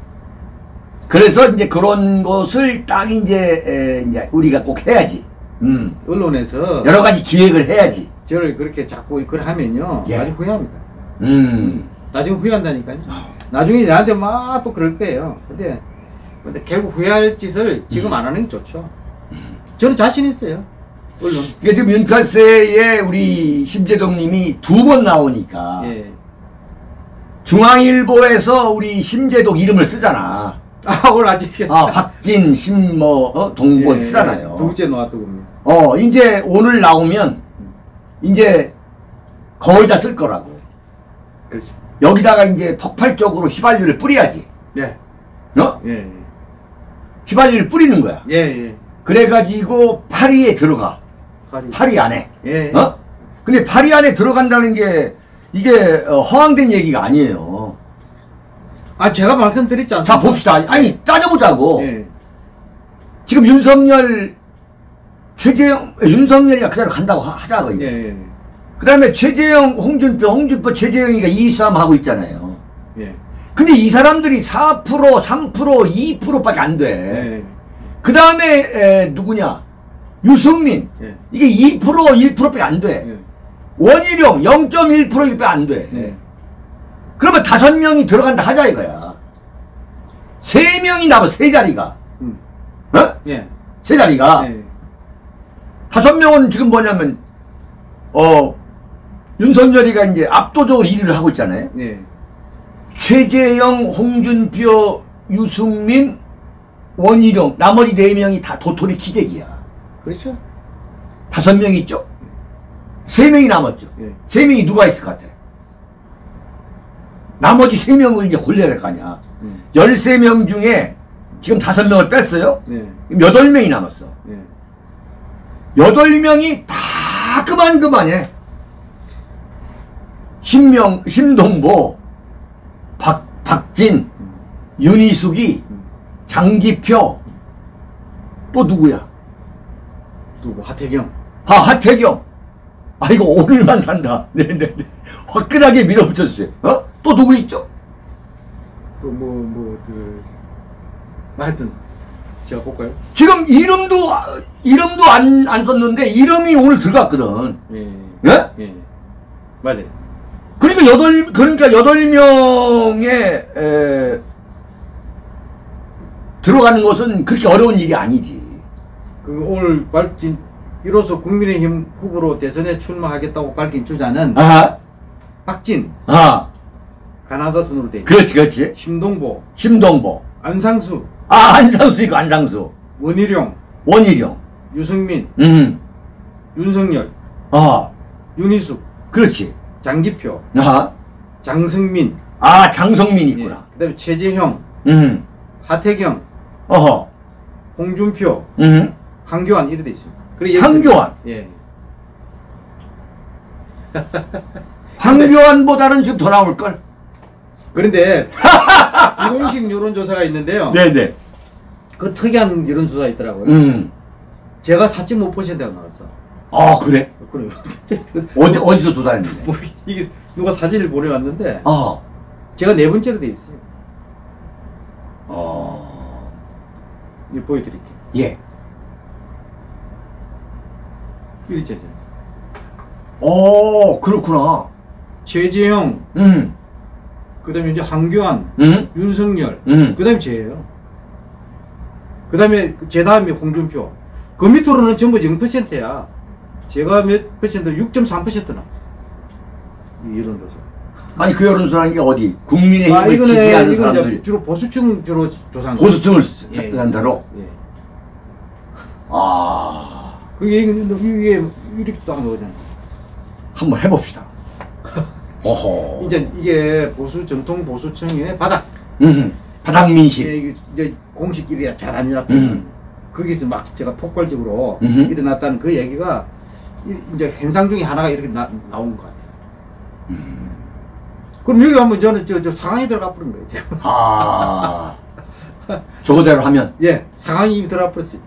그래서 이제 그런 것을 딱 이제, 에, 이제 우리가 꼭 해야지. 음. 언론에서 여러 가지 기획을 해야지. 저를 그렇게 자꾸 그걸 하면요. 예. 나중에 후회합니다. 음. 나중에 후회한다니까요. 아. 나중에 나한테 막 또 그럴 거예요. 근데, 근데 결국 후회할 짓을 지금 음. 안 하는 게 좋죠. 저는 자신 있어요. 언론. 이게 지금 윤칼세에 우리 심재동 님이 두 번 나오니까 예. 중앙일보에서 우리 심재동 이름을 쓰잖아. 아, 오늘 아직. 아, 박진, 심 뭐 어, 동본 예, 쓰잖아요. 두째 놓았더군요. 어, 이제 오늘 나오면 이제 거의 다 쓸 거라고. 그렇죠. 여기다가 이제 폭발적으로 휘발유를 뿌려야지. 예. 어? 예. 휘발유를 뿌리는 거야. 예. 예. 그래가지고 파리에 들어가. 파리. 파리 안에. 예. 어? 근데 파리 안에 들어간다는 게 이게 어, 허황된 얘기가 아니에요. 아, 제가 말씀드렸지 자 않습니까? 봅시다. 아니 따져보자고. 예. 지금 윤석열 최재형 윤석열이가 그대로 간다고 하- 하자고. 예. 예. 예. 그 다음에 최재형, 홍준표, 홍준표, 최재형이가 2, 3 하고 있잖아요. 예. 근데 이 사람들이 4%, 3%, 2%밖에 안 돼. 예. 그 다음에 누구냐? 유승민. 예. 이게 2%, 1%밖에 안 돼. 예. 원희룡 0.1%밖에 안 돼. 예. 그러면 다섯 명이 들어간다 하자 이거야. 세 명이 남아 세 자리가. 음. 어? 예. 세 자리가. 예. 다섯 명은 지금 뭐냐면 어 윤석열이가 이제 압도적으로 1위를 하고 있잖아요. 예. 최재형, 홍준표, 유승민, 원희룡 나머지 네 명이 다 도토리 키재기야. 그렇죠. 다섯 명이 있죠. 세 명이 남았죠. 예. 세 명이 누가 있을 것 같아? 나머지 세 명을 이제 골라야 될 거 아니야. 음. 13명 중에 지금 다섯 명을 뺐어요. 예. 그럼 여덟 명이 남았어. 예. 여덟 명이 다 그만 그만해. 신명, 신동보, 박, 박진, 윤희숙이, 장기표, 또 누구야? 누구 하태경. 아, 하태경. 아, 이거 오늘만 산다. 네네네. 화끈하게 밀어붙였어요. 어? 또 누구 있죠? 또 뭐 뭐 그 하여튼 제가 볼까요? 지금 이름도 아, 이름도 안, 안 썼는데 이름이 오늘 들어갔거든. 예. 예? 예. 맞아요. 그러니까 여덟 그러니까 여덟 명의 에, 들어가는 것은 그렇게 어려운 일이 아니지. 그 오늘 밝힌 이로써 국민의힘 후보로 대선에 출마하겠다고 밝힌 주자는 아, 박진, 아, 가나다 순으로 돼 있죠. 그렇지, 그렇지. 심동보, 심동보, 안상수, 아 안상수 이거 안상수, 원희룡, 원희룡, 유승민, 음, 윤석열, 아, 윤희숙, 그렇지. 장기표, 아, 장승민, 아 장성민 예. 있구나. 그 다음에 최재형, 음, 하태경, 어허, 홍준표, 음, 한교안 이래 돼 있습니다. 그리고 한교안. 예. 황교안보다는 지금 더 나올 걸. 그런데 비공식 여론조사가 있는데요. 네네. 그 특이한 여론조사 있더라고요. 음, 제가 4.5%가 나왔어. 아 그래? 그래요. 어디 어디서 조사했는데? 뭐 이게 누가 사진을 보내왔는데 아, 제가 네 번째로 돼 있어요. 어, 이거 보여드릴게요. 예. 이렇게 오, 그렇구나. 최재형, 음, 그다음에 이제 한교안, 음, 윤석열, 음. 그다음에 저예요. 그다음에 제 다음에 홍준표. 그 밑으로는 전부 0%야. 제가 몇 퍼센트? 6.3%나. 이 여론조사. 아니 그 여론조사라는 게 어디? 국민의힘을 아 이거는 지지하는 사람들 주로 보수층 주로 조사한 거. 보수층을 예, 예. 한다로. 예. 아, 그게 이게 이렇게 딱 나오잖아. 한번 해봅시다. 어허. 이제 이게 보수 정통 보수층의 바닥. 음, 바닥 민심. 예, 이제 공식끼리 잘안 일합 음. 거기서 막 제가 폭발적으로 음흠. 일어났다는 그 얘기가 이- 이제 현상 중에 하나가 이렇게 나, 나온 것 같아요. 음. 그럼 여기 한번 저는 저, 저 상황이 들어가 버린 거예요. 지금. 아, 저거대로 하면 예, 상황이 이미 들어가 버렸어요.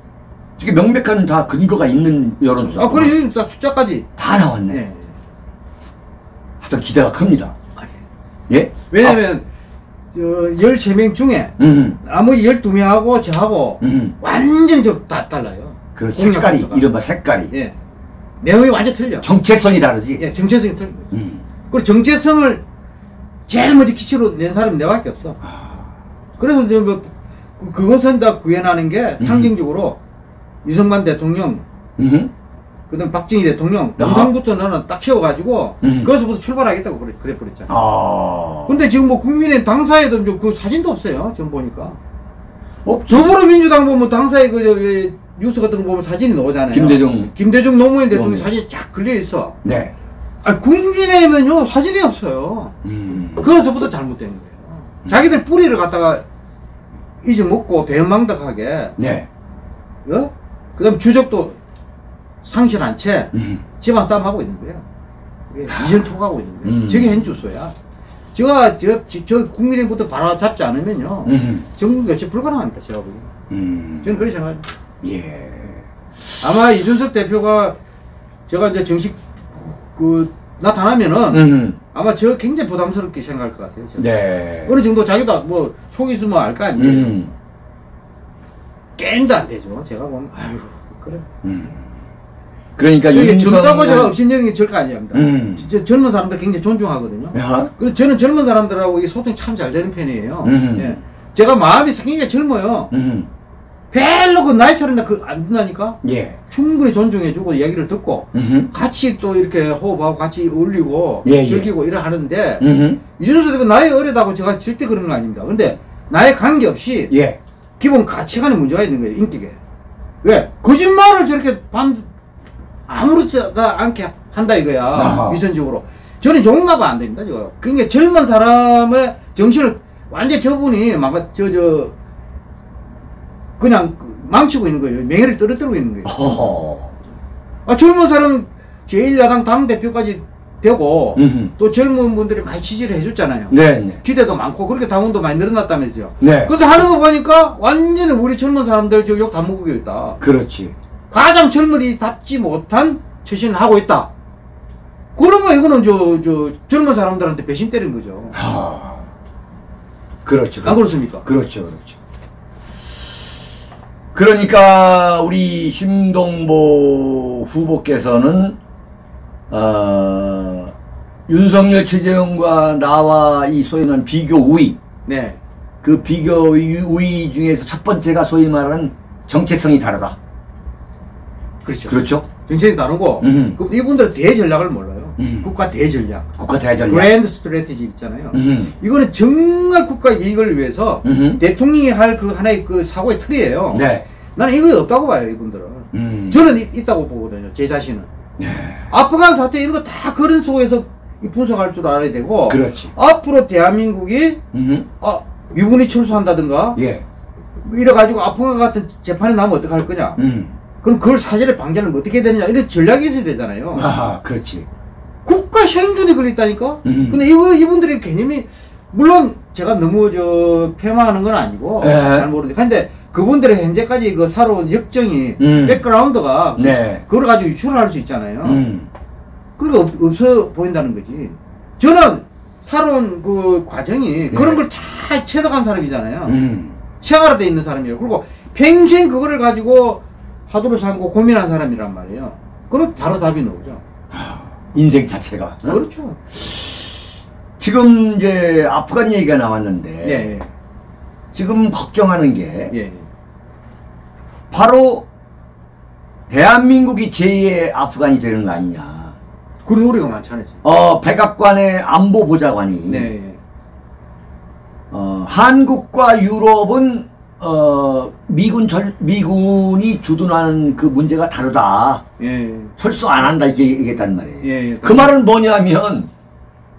지금 명백한 다 근거가 있는 여론조사. 아, 그래 다 숫자까지. 다 나왔네. 예. 하여튼 기대가 큽니다. 예? 왜냐면 저 13명 중에 아, 음, 나머지 12명하고 저하고 음. 완전히 좀 다 달라요. 그 색깔이. 이른바 색깔이 예. 내용이 완전 틀려. 정체성이 다르지. 예, 정체성이 틀려. 음. 그리고 정체성을 제일 먼저 기초로 낸 사람이 내밖에 없어. 그래서 이제 뭐 그- 그것은 다 구현하는 게 상징적으로 이승만 대통령, 음. 그다음 박정희 대통령. 우선부터 너는 딱 채워가지고 음. 거기서부터 출발하겠다고 그래 그래 버렸잖아. 아. 근데 지금 뭐 국민의 당사에도 그 사진도 없어요. 지금 보니까 어? 더불어민주당 보면 당사에 그 저기 뉴스 같은 거 보면 사진이 나오잖아요. 김대중. 김대중 노무현 대통령. 사진이 쫙 걸려 있어. 네. 아 국민의힘은요 사진이 없어요. 음. 그래서부터 잘못된 거예요. 자기들 뿌리를 갖다가 잊어먹고 배은망덕하게, 네. 어? 그 다음 주적도 상실한 채 음. 집안 싸움 하고 있는 거예요. 이전 투하고 있는 거예요. 음. 저게 현주소야. 제가 저, 저, 저 국민의힘부터 바로 잡지 않으면요. 음. 정부 교체 불가능합니다. 제가 보기엔. 음. 저는 그렇게 생각합니다. 예. 아마 이준석 대표가 제가 이제 정식 그 나타나면은 음. 아마 저 굉장히 부담스럽게 생각할 것 같아요. 저는. 네. 어느 정도 자기도 뭐 속이 있으면 알거 아니에요. 음. 게임도 안 되죠. 제가 보면 아유 그래. 음. 그러니까 젊다고 윤석열- 제가 업신여긴 게 절거 아닙니다. 음. 진짜 젊은 사람들 굉장히 존중하거든요. 야. 그래서 저는 젊은 사람들하고 이 소통이 참 잘 되는 편이에요. 음. 예. 제가 마음이 굉장히 젊어요. 음. 별로 그 나이처럼 그안 된다니까. 예. 충분히 존중해주고 얘기를 듣고 음. 같이 또 이렇게 호흡하고 같이 어울리고 예, 예. 즐기고 이래 하는데 음. 이준수 대표 나이 어리다고 제가 절대 그런 건 아닙니다. 근데 나에 관계 없이 예. 기본 가치관에 문제가 있는 거예요, 인격에. 왜? 거짓말을 저렇게 반, 아무렇지가 않게 한다 이거야. 아하. 위선적으로. 저는 용납은 안 됩니다, 저거. 그러니까 젊은 사람의 정신을 완전 저분이 막, 저, 저, 그냥 그 망치고 있는 거예요. 명예를 떨어뜨리고 있는 거예요. 아, 젊은 사람 제1야당 당대표까지 되고 음. 또 젊은 분들이 많이 지지를 해줬잖아요. 네, 네. 기대도 많고 그렇게 당원도 많이 늘어났다면서요. 네. 그런데 하는 거 보니까 완전히 우리 젊은 사람들 저욕다 먹고 있다. 그렇지. 가장 젊은이답지 못한 처신을 하고 있다. 그러면 이거는 저, 저 젊은 사람들한테 배신 때린 거죠. 하. 그렇죠. 안 그렇습니까? 그렇죠, 그렇죠. 그러니까 우리 심동보 후보께서는 어, 윤석열 최재형과 나와 이 소위 말하는 비교 우위, 네. 그 비교 우위 중에서 첫 번째가 소위 말하는 정체성이 다르다. 그렇죠. 그렇죠? 정책이 다르고, 음. 그 이분들은 대전략을 몰라요. 음. 국가 대전략. 국가 대전략. 그랜드 스트레티지 있잖아요. 음. 이거는 정말 국가 이익을 위해서. 대통령이 할 그 하나의 그 사고의 틀이에요. 네. 나는 이거 없다고 봐요, 이분들은. 음. 저는 있, 있다고 보거든요, 제 자신은. 네. 아프간 사태 이런 거 다 그런 속에서 이 분석할 줄 알아야 되고, 그렇지. 앞으로 대한민국이 음. 아, 미군이 철수한다든가 예. 이래가지고 아프간 같은 재판이 나면 어떡할 거냐? 음. 그럼 그걸 사전에 방지하는 뭐 어떻게 되느냐? 이런 전략이 있어야 되잖아요. 아, 그렇지. 국가 생존이 걸렸다니까? 음. 근데 이분, 이분들의 개념이, 물론 제가 너무 저 폄하하는 건 아니고, 예. 잘 모르는데, 근데 그분들의 현재까지 그 살아온 역정이, 음. 백그라운드가, 네. 그걸 가지고 유출을 할 수 있잖아요. 음. 그러니까 없, 없어 보인다는 거지. 저는 살아온 그 과정이 네. 그런 걸 다 체득한 사람이잖아요. 음. 생활화돼 있는 사람이에요. 그리고 평생 그거를 가지고 하도를 삼고 고민한 사람이란 말이에요. 그럼 바로 답이 나오죠. 인생 자체가. 어? 그렇죠. 지금 이제 아프간 얘기가 나왔는데 예, 지금 걱정하는 게 예, 예. 바로 대한민국이 제2의 아프간이 되는 거 아니냐. 그런 우리가 많잖아요. 어, 백악관의 안보 보좌관이 네. 어, 한국과 유럽은 어, 미군 절, 미군이 주둔하는 그 문제가 다르다. 예. 철수 안 한다 이게 얘기했단 말이에요. 예. 예. 그 말은 뭐냐면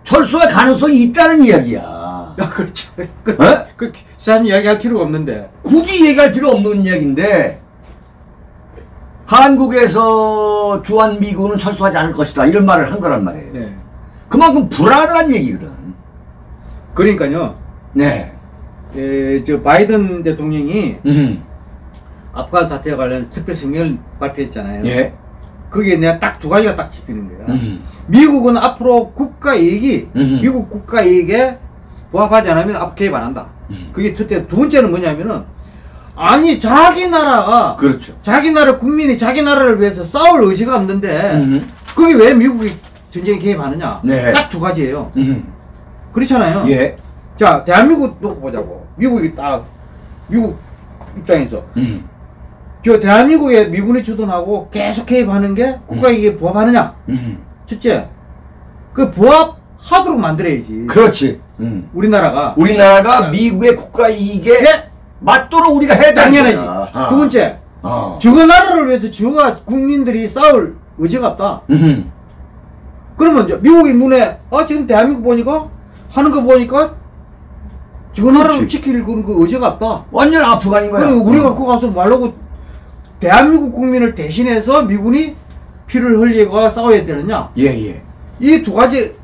철수할 가능성이 있다는 이야기야. 아, 그렇죠. 그, 어? 그, 사람 이야기할 필요가 없는데. 굳이 얘기할 필요 없는 이야기인데 한국에서 주한 미군은 철수하지 않을 것이다 이런 말을 한 거란 말이에요. 네. 그만큼 불안한 얘기거든. 그러니까요. 네. 예, 저 바이든 대통령이 음. 아프간 사태와 관련해서 특별 성명을 발표했잖아요. 예. 거기에 내가 딱 두 가지가 딱 짚히는 거야. 음. 미국은 앞으로 국가 이익이 음흠. 미국 국가 이익에 부합하지 않으면 앞 개입 안 한다. 음. 그게 첫째. 두 번째는 뭐냐면은 아니 자기 나라가 그렇죠. 자기 나라 국민이 자기 나라를 위해서 싸울 의지가 없는데 음. 거기 왜 미국이 전쟁에 개입하느냐? 네. 딱두 가지예요. 음. 그렇잖아요. 예. 자 대한민국 놓고 보자고. 미국이 딱 미국 입장에서 음. 저 대한민국에 미군이 주둔하고 계속 개입하는 게 국가 이익에 부합하느냐? 음. 첫째, 그 부합하도록 만들어야지. 그렇지. 음. 우리나라가. 우리나라가 미국의 국가 이익에 예, 맞도록 우리가 해야 당연하지. 거야. 두 번째, 어. 저거 나라를 위해서 저가 국민들이 싸울 의지가 없다. 음. 그러면 이제 미국의 눈에, 아, 지금 대한민국 보니까, 하는 거 보니까, 저거 그렇지. 나라를 지킬 그런 그 의지가 없다. 완전 아프간인 거야. 그럼 우리가 그거 가서 말라고 대한민국 국민을 대신해서 미군이 피를 흘리고 싸워야 되느냐? 예, 예. 이 두 가지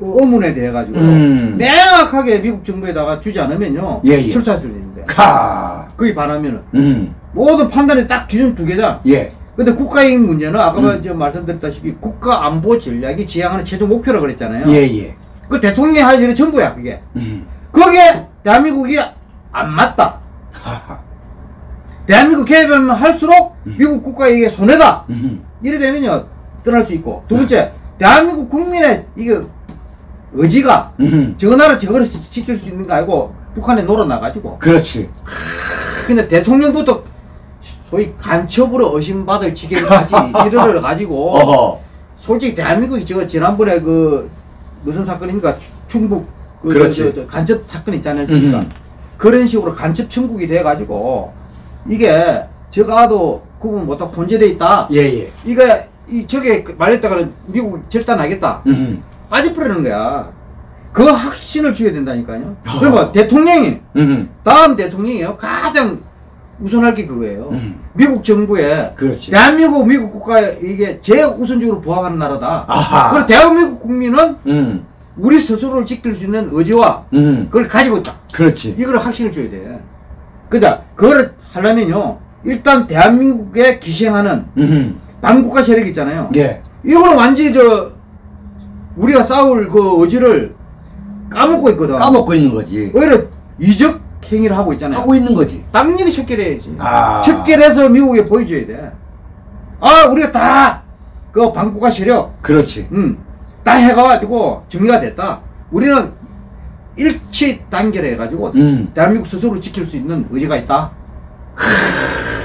의문에 대해 가지고 음. 명확하게 미국 정부에다가 주지 않으면요 예, 예. 철수할 수 있는데 카. 거기 반하면은 음. 모든 판단이 딱 기준 두 개다. 예. 근데 국가이익 문제는 아까 음. 저 말씀드렸다시피 국가 안보 전략이 지향하는 최종 목표라 그랬잖아요. 예, 예. 그 대통령이 할 일이 전부야 그게. 음. 거기에 대한민국이 안 맞다. 대한민국 개입하면 할수록 미국 국가이익에 손해다. 음. 이래 되면요 떠날 수 있고 두 번째 대한민국 국민의 이게 의지가 음. 저 나라 저거를 지- 지킬 수 있는 거 아니고 북한에 놀아나가지고 그렇지. 근데 대통령부터 소위 간첩으로 의심받을 지경까지 이르러 가지고 어허. 솔직히 대한민국이 저 지난번에 그 무슨 사건입니까 추- 충북 그 그렇지. 저- 저 간첩 사건 있지 않았습니까 음. 그런 식으로 간첩 천국이 돼 가지고 이게 저가도 구분 못하고 혼재돼 있다 예, 예. 이거 이 저게 그 말했다가는 미국 절단하겠다 음. 빠져버리는 거야 그 확신을 줘야 된다니까요 어. 그리고 대통령이 음. 다음 대통령이요 가장 우선할 게 그거예요 음. 미국 정부에 그렇지. 대한민국 미국 국가에 이게 제일 우선적으로 부합하는 나라다 아하. 그리고 대한민국 국민은 음. 우리 스스로를 지킬 수 있는 의지와 음. 그걸 가지고 있다 그렇지. 이걸 확신을 줘야 돼 그다 그거를 하려면요 일단 대한민국에 기생하는 음. 반국가 세력 있잖아요 예. 이거는 완전히 저 우리가 싸울 그 의지를 까먹고 있거든. 까먹고 있는 거지. 오히려 이적 행위를 하고 있잖아요. 하고 있는 거지. 당연히 척결해야지. 아. 척결해서 미국에 보여줘야 돼. 아, 우리가 다, 그 방구가 세력, 그렇지. 음, 다 해가지고 정리가 됐다. 우리는 일치 단결해 가지고 음. 대한민국 스스로 지킬 수 있는 의지가 있다.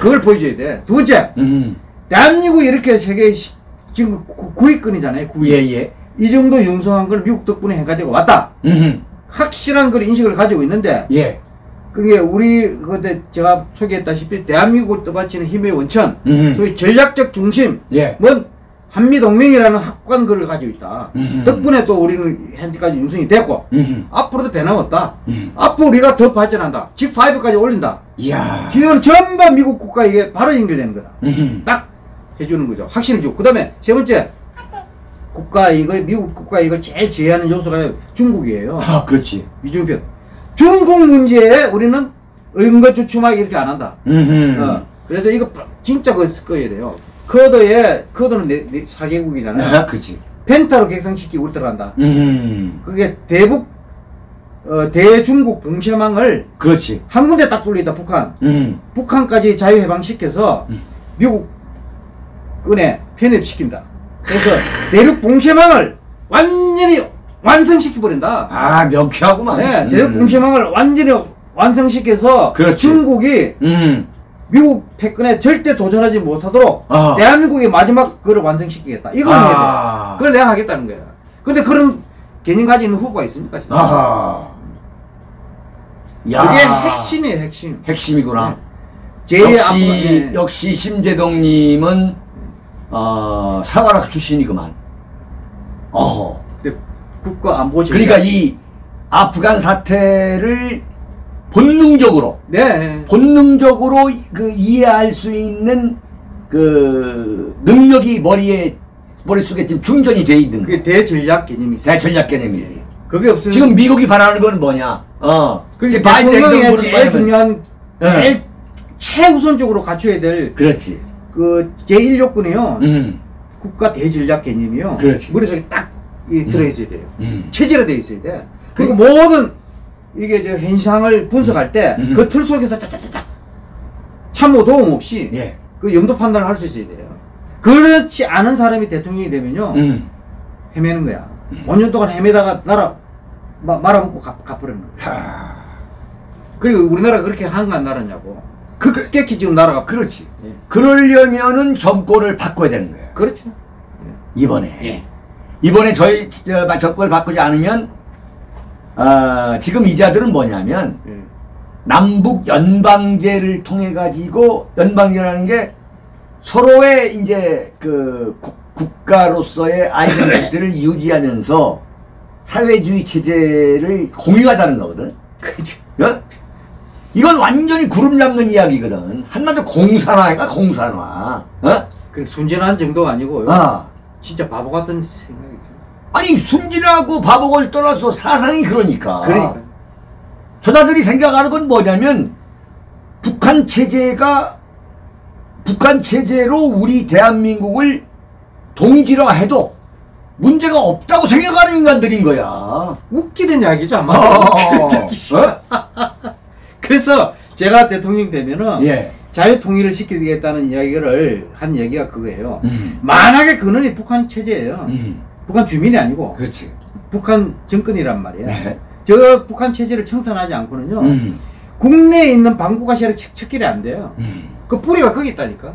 그걸 보여줘야 돼. 두 번째, 음. 대한민국이 이렇게 세계 시- 지금 9위권이잖아요. 9위. 예, 예. 이 정도 융성한 걸 미국 덕분에 해가지고 왔다. 음. 확실한 그런 인식을 가지고 있는데 예. 그게 우리 그때 제가 소개했다시피 대한민국을 떠받치는 힘의 원천, 음. 소위 전략적 중심, 예. 뭔 한미 동맹이라는 확고한 것을 가지고 있다. 음. 덕분에 또 우리는 현재까지 융성이 됐고 음. 앞으로도 변함없다. 음. 앞으로 우리가 더 발전한다. G5까지 올린다. 이야. 지금 전부 미국 국가 이게 바로 연결되는 거다. 음. 딱 해주는 거죠. 확신을 주고. 그 다음에 세 번째 국가 이거 미국 국가 이걸 제일 제외하는 요소가 중국이에요. 아, 그렇지. 이중편. 중국 문제에 우리는 의무주춤하게 이렇게 안 한다. 음. 어, 그래서 이거 빠- 진짜 그거 써야 돼요. 커더에 커더는 네, 네, 4개국이잖아요. 아, 그렇지. 펜타로 객상시키고 우리 들어간다. 음. 그게 대북 어, 대중국 동시망을 그렇지. 한 군데 딱 뚫리다 북한. 음. 북한까지 자유 해방시켜서 음. 미국 끈에 편입시킨다. 그래서 대륙 봉쇄망을 완전히 완성시켜버린다. 아, 명쾌하구만. 네, 음. 대륙 봉쇄망을 완전히 완성시켜서 그렇지. 중국이 음. 미국 패권에 절대 도전하지 못하도록 아. 대한민국의 마지막 그걸 완성시키겠다. 이걸 해야 돼. 아. 그걸 내가 하겠다는 거야. 근데 그런 개념 가진 후보가 있습니까? 지금? 아하. 야. 그게 핵심이에요, 핵심. 핵심이구나. 제일 역시 앞으로- 네. 역시 심재동님은 어, 사관학 출신이구만. 어. 근데 국가 안보 전 그러니까 이 아프간 사태를 본능적으로 네. 본능적으로 그 이해할 수 있는 그 능력이 머리에 머릿속에 지금 충전이 돼 있는 그게 거. 대전략 개념이 있어요. 대전략 개념이지. 그게 없으면 지금 미국이 바라는 건 뭐냐? 어. 그게 지금 바이든 대통령의 행정부를 제일 중요한 네. 제일 최우선적으로 갖춰야 될 그렇지. 그 제1 요건이요. 음. 국가 대전략 개념이요. 그렇지. 머릿속에 딱 이 들어 있어야 돼요. 음. 체제로 돼 있어야 돼. 그리고 모든 이게 저 현상을 분석할 때 음. 그틀 속에서 짜짜짜짜 참모 도움 없이 예. 그 염도 판단을 할 수 있어야 돼요. 그렇지 않은 사람이 대통령이 되면요 음. 헤매는 거야. 5년 동안 헤매다가 나라 마- 말아먹고 갚, 갚으려는 거야. 하. 그리고 우리나라가 그렇게 한간 나라냐고. 급격히 지금 나라가 그렇지. 예. 그러려면은 정권을 바꿔야 되는 거예요. 그렇죠. 이번에. 예. 이번에 저희 저, 정권을 바꾸지 않으면 어, 지금 이자들은 뭐냐면 예. 남북 연방제를 통해 가지고 연방제라는 게 서로의 이제 그 국, 국가로서의 아이덴티티를 유지하면서 사회주의 체제를 공유하자는 거거든. 그렇죠. 어? 이건 완전히 구름 잡는 이야기거든. 한마디로 공산화인가 공산화. 어? 그 순진한 정도가 아니고요. 아. 진짜 바보 같은 생각이죠. 아니 순진하고 바보를 떠나서 사상이 그러니까. 그러니까. 저자들이 생각하는 건 뭐냐면 북한 체제가 북한 체제로 우리 대한민국을 동질화해도 문제가 없다고 생각하는 인간들인 거야. 웃기는 이야기죠 아마. 어? 그래서 제가 대통령 되면은 예. 자유 통일을 시키겠다는 이야기를 한 얘기가 그거예요. 음. 만약에 근원이 북한 체제예요. 음. 북한 주민이 아니고 그렇지. 북한 정권이란 말이에요. 네. 저 북한 체제를 청산하지 않고는요. 음. 국내에 있는 방구가 시를 척결이 안 돼요. 음. 그 뿌리가 거기 있다니까.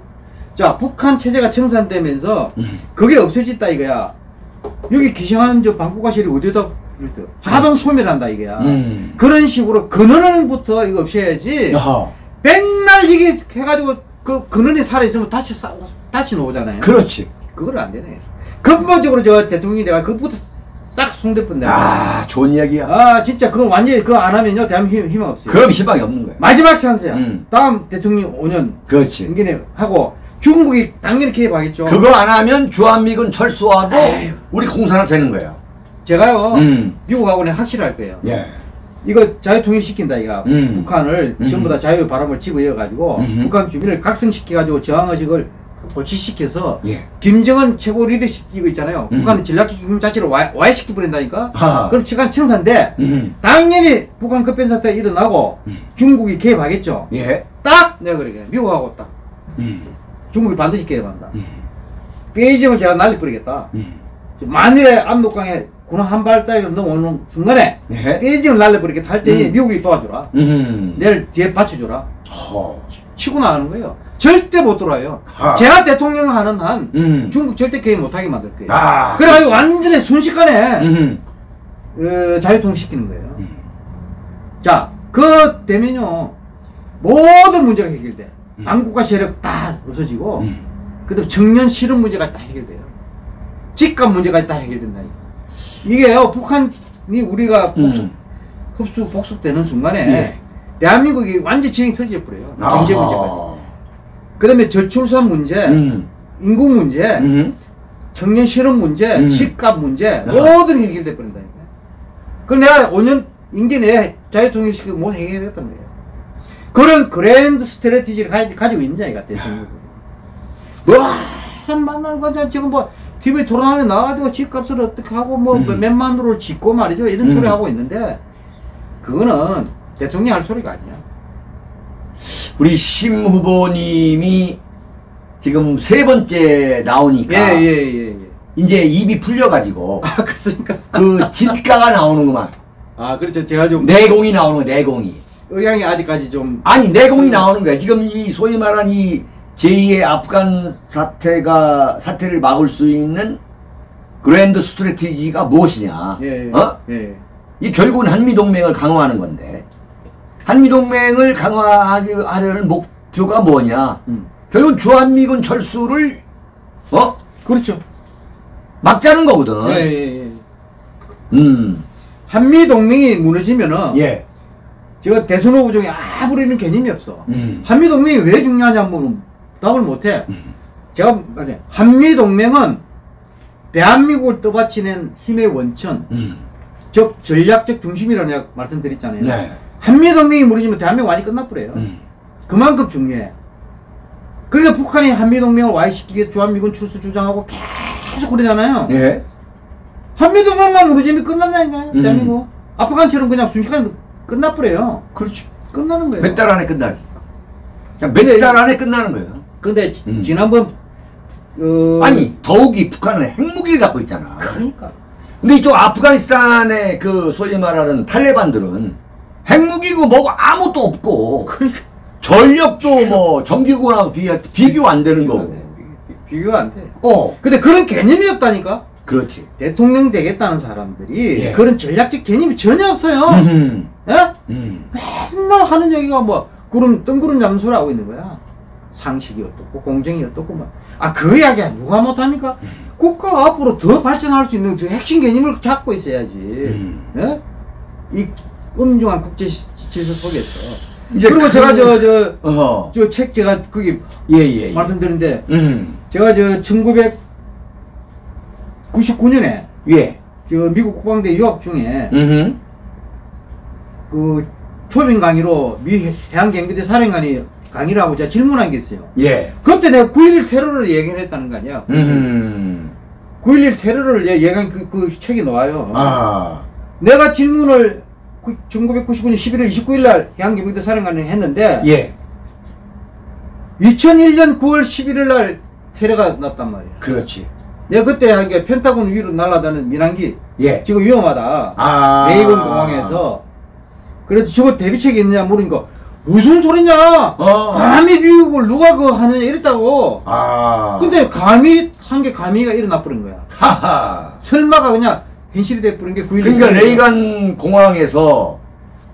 자, 북한 체제가 청산되면서 음. 그게 없어졌다 이거야. 여기 기생하는 저 방구가실이 어디다 자동 소멸한다 이거야. 음. 그런 식으로 근원부터 이거 없애야지. 맨날 이게 해가지고 그 근원이 살아 있으면 다시 싸 다시 나오잖아요. 그렇지. 그걸 안 되네. 근본적으로 저 대통령이 내가 그것부터 싹 송대뿐 내가. 아, 좋은 얘기야. 아 진짜 그건 완전히 그거 안 하면요 대한민국 힘, 희망 없어요. 그럼 희망이 없는 거야. 마지막 찬스야. 음. 다음 대통령 5년 그렇지. 임기내 하고 중국이 당연히 개입하겠죠. 그거 안 하면 주한미군 철수하고 아유. 우리 공산화 되는 거야. 제가요 음. 미국하고는 확실할 거예요. 예. 이거 자유 통일시킨다 이가 음. 북한을 음. 전부 다 자유 바람을 집어여 가지고 음. 북한 주민을 각성시켜 가지고 저항의식을 고치시켜서 예. 김정은 최고 리더십 이거 있잖아요. 음. 북한의 전략적 기금 자체를 와, 와해시켜 버린다니까. 아. 그럼 북한 청사인데 음. 당연히 북한 급변 사태가 일어나고 음. 중국이 개입하겠죠. 예. 딱 내가 그러게 미국하고 딱 음. 중국이 반드시 개입한다. 음. 베이징을 제가 날려버리겠다. 음. 만일에 압록강에 군한 발자리를 넘어오는 순간에 예. 베이징을 날려버리겠다 할 때에 음. 미국이 도와줘라. 음. 내를 뒤에 받쳐줘라. 허. 치고 나가는 거예요. 절대 못 들어와요. 아. 제가 대통령 하는 한 음. 중국 절대 개입 못하게 만들 거예요. 아. 그래가지고 완전히 순식간에 음. 어, 자유통시키는 거예요. 음. 자, 그 되면요 모든 문제가 해결돼. 음. 안국가 세력 다 없어지고, 음. 그다음 청년 실업 문제가 다 해결돼요. 집값 문제가 다 해결된다니까. 이게요 북한이 우리가 복수, 음. 흡수 복수되는 순간에 예. 대한민국이 완전 지형이 틀어져 버려요. 경제. 문제까지. 그다음에 저출산 문제, 음. 인구 문제, 음. 청년 실업 문제, 음. 집값 문제 아. 모든 게 해결돼 버린다니까. 그걸 내가 5년 임기 내에 자유통일시키고 못 해결했단 말이에요. 그런 그랜드 스트레티지를 가, 가지고 있는 자가 대통령이. 뭐, 참 만나는 거죠. 지금 뭐, TV 토론하에 나와가지고 집값을 어떻게 하고 뭐 음. 몇만 도를 짓고 말이죠. 이런 음. 소리 하고 있는데, 그거는 대통령이 할 소리가 아니야. 우리 심 후보님이 지금 세 번째 나오니까 예, 예, 예, 예. 이제 입이 풀려가지고 아, 그렇습니까? 그 진가가 나오는구만. 아, 그렇죠. 제가 좀 내공이 나오는 거야, 내공이. 의향이 아직까지 좀 아니 내공이 나오는 거야. 지금 이 소위 말한 이 제2의 아프간 사태가 사태를 막을 수 있는 그랜드 스트래티지가 무엇이냐? 예, 예. 어? 예. 이 결국은 한미 동맹을 강화하는 건데 한미 동맹을 강화하려는 목표가 뭐냐? 음. 결국은 주한미군 철수를 어 그렇죠. 막자는 거거든. 예, 예, 예. 음, 한미 동맹이 무너지면은 예, 제가 대선 후보 중에 아무리는 개념이 없어. 음, 한미 동맹이 왜 중요하냐면 답을 못해. 제가 말해 한미 동맹은 대한민국을 떠받치는 힘의 원천, 음, 즉 전략적 중심이라고 내가 말씀드렸잖아요. 네, 한미 동맹이 무너지면 대한민국 완전히 끝나버려요. 음, 그만큼 중요해. 그러니까 북한이 한미 동맹을 와해시키게 주한미군 출수 주장하고 계속 그러잖아요. 예, 한미 동맹만 무너지면 끝난다니까요. 음. 대한민국. 아프간처럼 그냥 순식간에 끝나버려요. 그렇죠. 끝나는 거예요. 몇 달 안에 끝나지. 몇 달 안에 끝나는 거예요. 근데 지- 음. 지난번 어 아니 더욱이 북한은 핵무기를 갖고 있잖아. 그러니까 근데 이쪽 아프가니스탄의 그 소위 말하는 탈레반들은 핵무기고 뭐고 아무것도 없고 그러니까 전력도 뭐 정규군하고 비교 비교 안 되는 거고. 비- 비교가 안 돼. 어, 근데 그런 개념이 없다니까. 그렇지. 대통령 되겠다는 사람들이 예. 그런 전략적 개념이 전혀 없어요. 음, 예? 음, 맨날 하는 얘기가 뭐 구름 뜬구름 잡는 소리 하고 있는 거야. 상식이 어떻고 공정이 어떻고 막. 아그 이야기야 누가 못합니까? 국가가 앞으로 더 발전할 수 있는 그 핵심 개념을 잡고 있어야지. 음. 예? 이 엄중한 국제 시- 질서 속에서. 이제 그리고 그- 제가 저저 어허, 저책 제가 거기 예, 예, 예. 말씀드렸는데 음, 제가 저 1999년에 예, 저 미국 국방대 유학 중에 음, 그 초빙 강의로 미 해양경비대 사령관이 강의를 하고 제가 질문한 게 있어요. 예, 그때 내가 9.11 테러를 얘기를 했다는 거 아니야. 음, 9.11 테러를 얘- 얘기한 그, 그 책이 나와요. 아, 내가 질문을 그 1999년 11월 29일 날 해양경비대 사령관이 했는데 예, 2001년 9월 11일 날 테러가 났단 말이야. 그렇지. 내가 그때 한게 펜타곤 위로 날아다니는 민항기 예, 지금 위험하다. 아, 레이건 공항에서 그래서 저거 대비책이 있느냐 물으니까 무슨 소리냐? 어. 감히 미국을 누가 그거 하느냐 이랬다고. 아, 근데 감히 한 게 감히가 일어나 버린 거야. 하하. 설마가 그냥 현실이 돼 버린 게 9.11. 그러니까 레이간 공항에서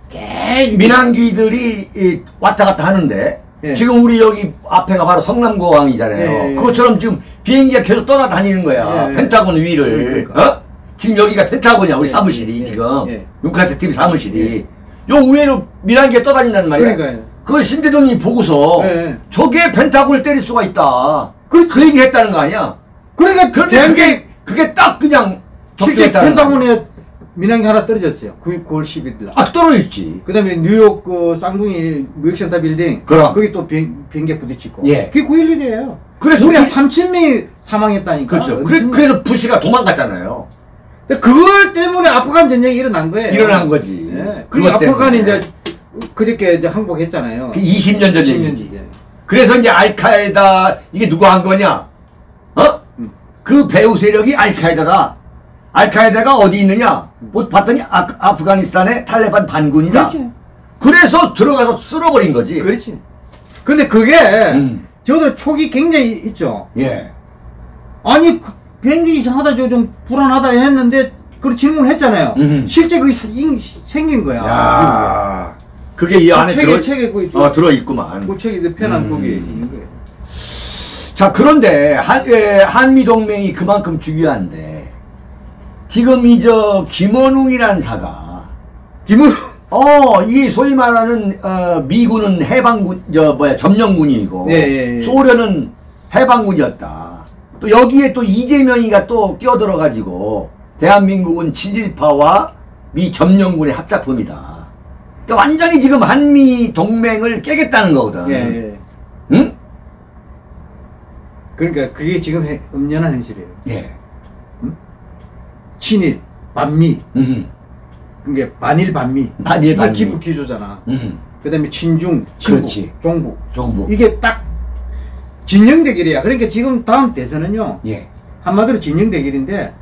개 민항기들이 이 왔다 갔다 하는데 예. 지금 우리 여기 앞에가 바로 성남공항이잖아요. 예, 예. 그것처럼 지금 비행기가 계속 떠나다니는 거야. 예, 예. 펜타곤 위를. 그러니까. 어? 지금 여기가 펜타곤이야. 우리 예, 사무실이 예, 지금. 예. 루카스 TV 사무실이. 요 위에로 민항기가 떠다닌단 말이야. 그러니까요. 그걸 신대동이 보고서 예. 저게 펜타곤을 때릴 수가 있다. 그렇지. 그 얘기 했다는 거 아니야? 그러니까 그런데 그게, 그게 딱 그냥 실제. 펜타곤에 민항기 하나 떨어졌어요. 9, 9월 10일 날. 아, 떨어졌지. 그 다음에 뉴욕 그 쌍둥이 무역센터 빌딩 그럼. 거기 또 비행, 비행기 부딪히고 예. 그게 9.11이에요 그래서 우리가 그- 3천 명이 사망했다니까. 그렇죠. 그래, 그래서 부시가 도망갔잖아요. 근데 그걸 때문에 아프간 전쟁이 일어난 거예요. 일어난 거지. 예. 그 그것 아프간이. 이제 그저께 이제 항복했잖아요. 그 20년 전 20년 얘기지. 전에. 그래서 이제 알카에다 이게 누가 한 거냐? 어? 음. 그 배후 세력이 알카에다다. 알카에다가 어디 있느냐? 뭐 봤더니 아, 아프가니스탄의 탈레반 반군이다. 그렇지. 그래서 들어가서 쓸어버린 거지. 그렇지. 근데 그게 음. 저도 촉이 굉장히 있죠. 예. 아니 그 비행기 이상하다 저 좀 불안하다 했는데 그 질문을 했잖아요. 음. 실제 그게 사- 인- 생긴 거야. 야, 그게 이 그 안에 책에 들어 책에 그, 어, 들어 있구만. 그 책에 편한 음. 거기에 있는 거예요. 자, 그런데 한, 예, 한미 동맹이 그만큼 중요한데 지금 이 저 김원웅이라는 사가 김은 어, 이 소위 말하는 어, 미군은 해방군 저 뭐야 점령군이고 예, 예, 예. 소련은 해방군이었다. 또 여기에 또 이재명이가 또 끼어들어 가지고 대한민국은 친일파와 미 점령군의 합작품이다. 그러니까 완전히 지금 한미 동맹을 깨겠다는 거거든. 예, 예. 응? 그러니까 그게 지금 해- 음연한 현실이에요. 예. 친일, 반미, 음. 그게 반일 반미. 반일, 반미. 기부 기조잖아. 음. 그다음에 친중, 친북, 그렇지. 종북. 정부. 이게 딱 진영 대결이야. 그러니까 지금 다음 대선은요. 예. 한마디로 진영 대결인데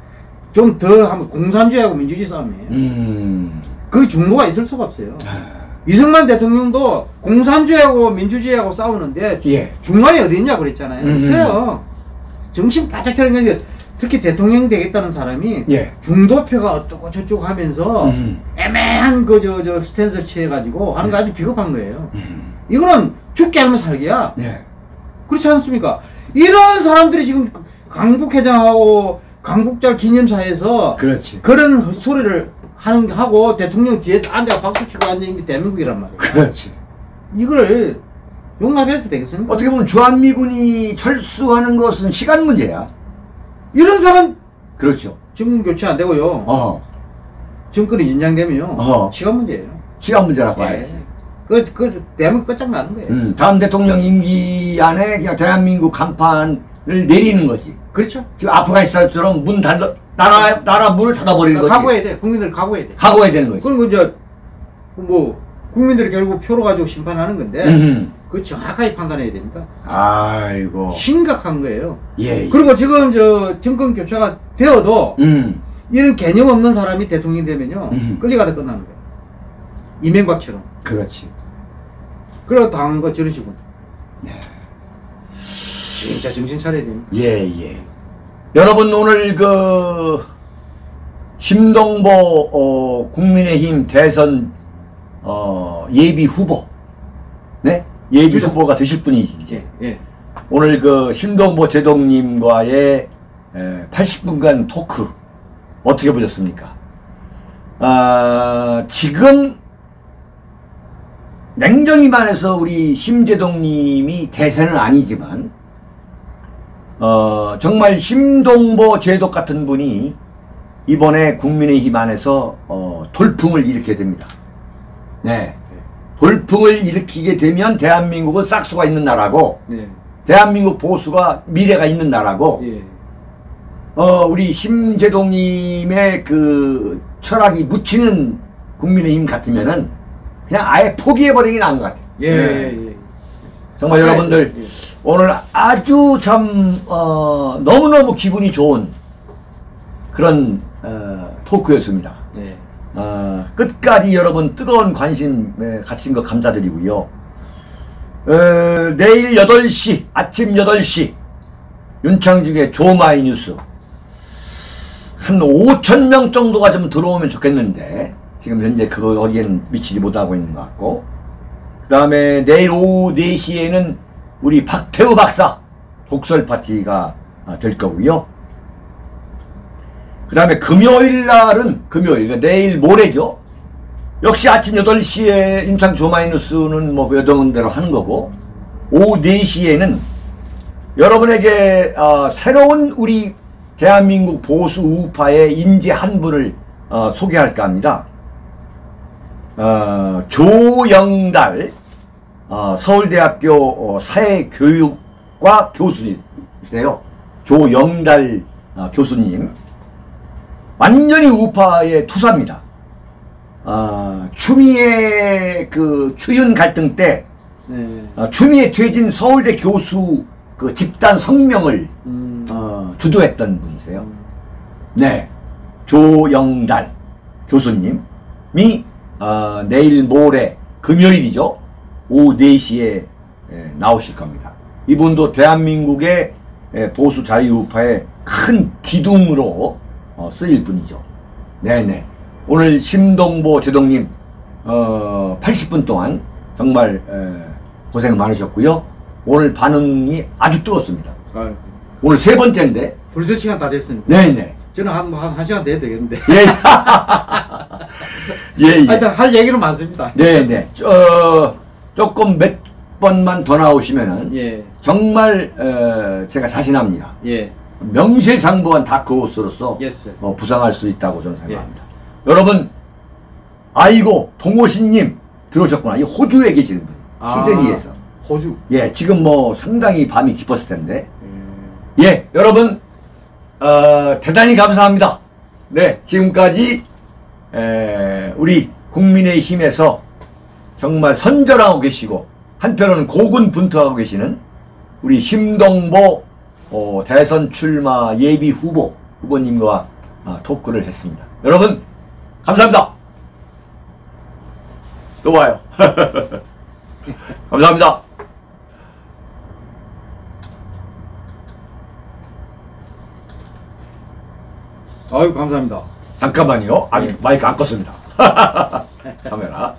좀더 하면 공산주의하고 민주주의 싸움이에요. 음. 그 중도가 있을 수가 없어요. 아. 이승만 대통령도 공산주의하고 민주주의하고 싸우는데 예. 중간이 어디 있냐 그랬잖아요. 음. 있어요. 정신 바짝 차린 게 특히 대통령 되겠다는 사람이 예. 중도표가 어떻고 저쩌고 하면서 음. 애매한 그저저 스탠스를 취해가지고 하는 거 아주 비겁한 거예요. 음. 이거는 죽게 하면 살기야. 예. 그렇지 않습니까? 이런 사람들이 지금 강북 회장하고 강북절 기념사에서 그렇지. 그런 헛소리를 하는 게 하고 대통령 뒤에 앉아 박수 치고 앉아 있는 게 대한민국이란 말이에요. 그렇지. 이거를 용납해서 되겠습니까? 어떻게 보면 주한미군이 철수하는 것은 시간 문제야. 이런 사람 그렇죠. 정권 교체 안 되고요. 어. 정권이 연장되면요. 어허. 시간 문제예요. 시간 문제라고 예. 봐야지. 그, 그, 대한민국 끝장나는 거예요. 음, 다음 대통령 임기 안에 그냥 대한민국 간판을 내리는 거지. 그렇죠. 지금 아프가니스탄처럼 문 닫아, 나라, 나라 문을 닫아버리는 거지. 각오해야 돼. 국민들 각오해야 돼. 각오해야 되는 거지. 그리고 이제, 뭐, 국민들이 결국 표로 가지고 심판하는 건데, 음. 그 정확하게 판단해야 됩니다. 아이고. 심각한 거예요. 예. 예. 그리고 지금 저 정권 교체가 되어도 음. 이런 개념 없는 사람이 대통령 되면요 음. 끌려가다 끝나는 거예요. 이명박처럼. 그렇지. 그러고 당한 거 저런 식으로. 네. 진짜 정신 차려야 됩니다. 예, 예. 여러분, 오늘 그, 심동보, 어, 국민의힘 대선, 어, 예비 후보. 네? 예비. 후보가 되실 분이 이제. 예, 예. 오늘 그 심동보 제동님과의 80분간 토크 어떻게 보셨습니까? 아, 지금 냉정히 말해서 우리 심재동님이 대세는 아니지만 어, 정말 심동보 제독 같은 분이 이번에 국민의힘 안에서 어, 돌풍을 일으켜야 됩니다. 네. 돌풍을 일으키게 되면 대한민국은 싹수가 있는 나라고 네. 대한민국 보수가 미래가 있는 나라고 예. 어 우리 심재동님의 그 철학이 묻히는 국민의힘 같으면은 그냥 아예 포기해버리는 게 나은 것 같아요. 예, 네. 예, 예. 정말 아, 여러분들 예. 오늘 아주 참 어, 너무너무 기분이 좋은 그런 어, 토크였습니다. 네. 어, 끝까지 여러분 뜨거운 관심 에, 가진 거 감사드리고요. 어, 내일 8시, 아침 8시, 윤창중의 조마이 뉴스. 한 5천 명 정도가 좀 들어오면 좋겠는데, 지금 현재 그거 어디에는 미치지 못하고 있는 것 같고, 그 다음에 내일 오후 4시에는 우리 박태우 박사 독설 파티가 아, 될 거고요. 그 다음에 금요일 날은 금요일 그러니까 내일 모레죠 역시 아침 8시에 임창 조마이뉴스는 뭐그 여정대로 하는 거고 오후 4시에는 여러분에게 어, 새로운 우리 대한민국 보수 우파의 인재 한 분을 어, 소개할까 합니다 어, 조영달 어, 서울대학교 어, 사회교육과 있어요. 조영달 아, 교수님. 완전히 우파의 투사입니다. 아, 추미애 그 추윤 갈등 때 네. 어, 추미애 퇴진 서울대 교수 그 집단 성명을 음. 어, 주도했던 분이세요. 네, 조영달 교수님이 어, 내일 모레 금요일이죠. 오후 4시에 예, 나오실 겁니다. 이분도 대한민국의 예, 보수 자유우파의 큰 기둥으로 어, 쓰일 분이죠. 네네. 오늘 심동보 제동님 어, 80분 동안 정말 에, 고생 많으셨고요. 오늘 반응이 아주 뜨겁습니다. 아유, 오늘 세 번째인데, 벌써 시간 다 됐습니다. 네네. 저는 한, 한, 한 시간 돼야 되겠는데. 예. 예, 예. 하여튼 할 얘기는 많습니다. 네네. 저, 조금 몇 번만 더 나오시면은, 예, 정말, 어, 제가 자신합니다. 예, 명실상부한 다크호스로서, yes. 어, 부상할 수 있다고 저는 생각합니다. 여러분, 아이고, 동호신님, 들어오셨구나. 이 호주에 계시는 분. 시드니에서. 호주. 예, 지금 뭐 상당히 밤이 깊었을 텐데. 예. 예, 여러분, 어, 대단히 감사합니다. 네, 지금까지, 에, 우리 국민의힘에서 정말 선전하고 계시고, 한편으로는 고군분투하고 계시는 우리 심동보 어, 대선 출마 예비 후보, 후보님과 아, 토크를 했습니다. 여러분, 감사합니다. 또 봐요. 감사합니다. 아유, 감사합니다. 잠깐만요. 아직 마이크 안 껐습니다. 카메라.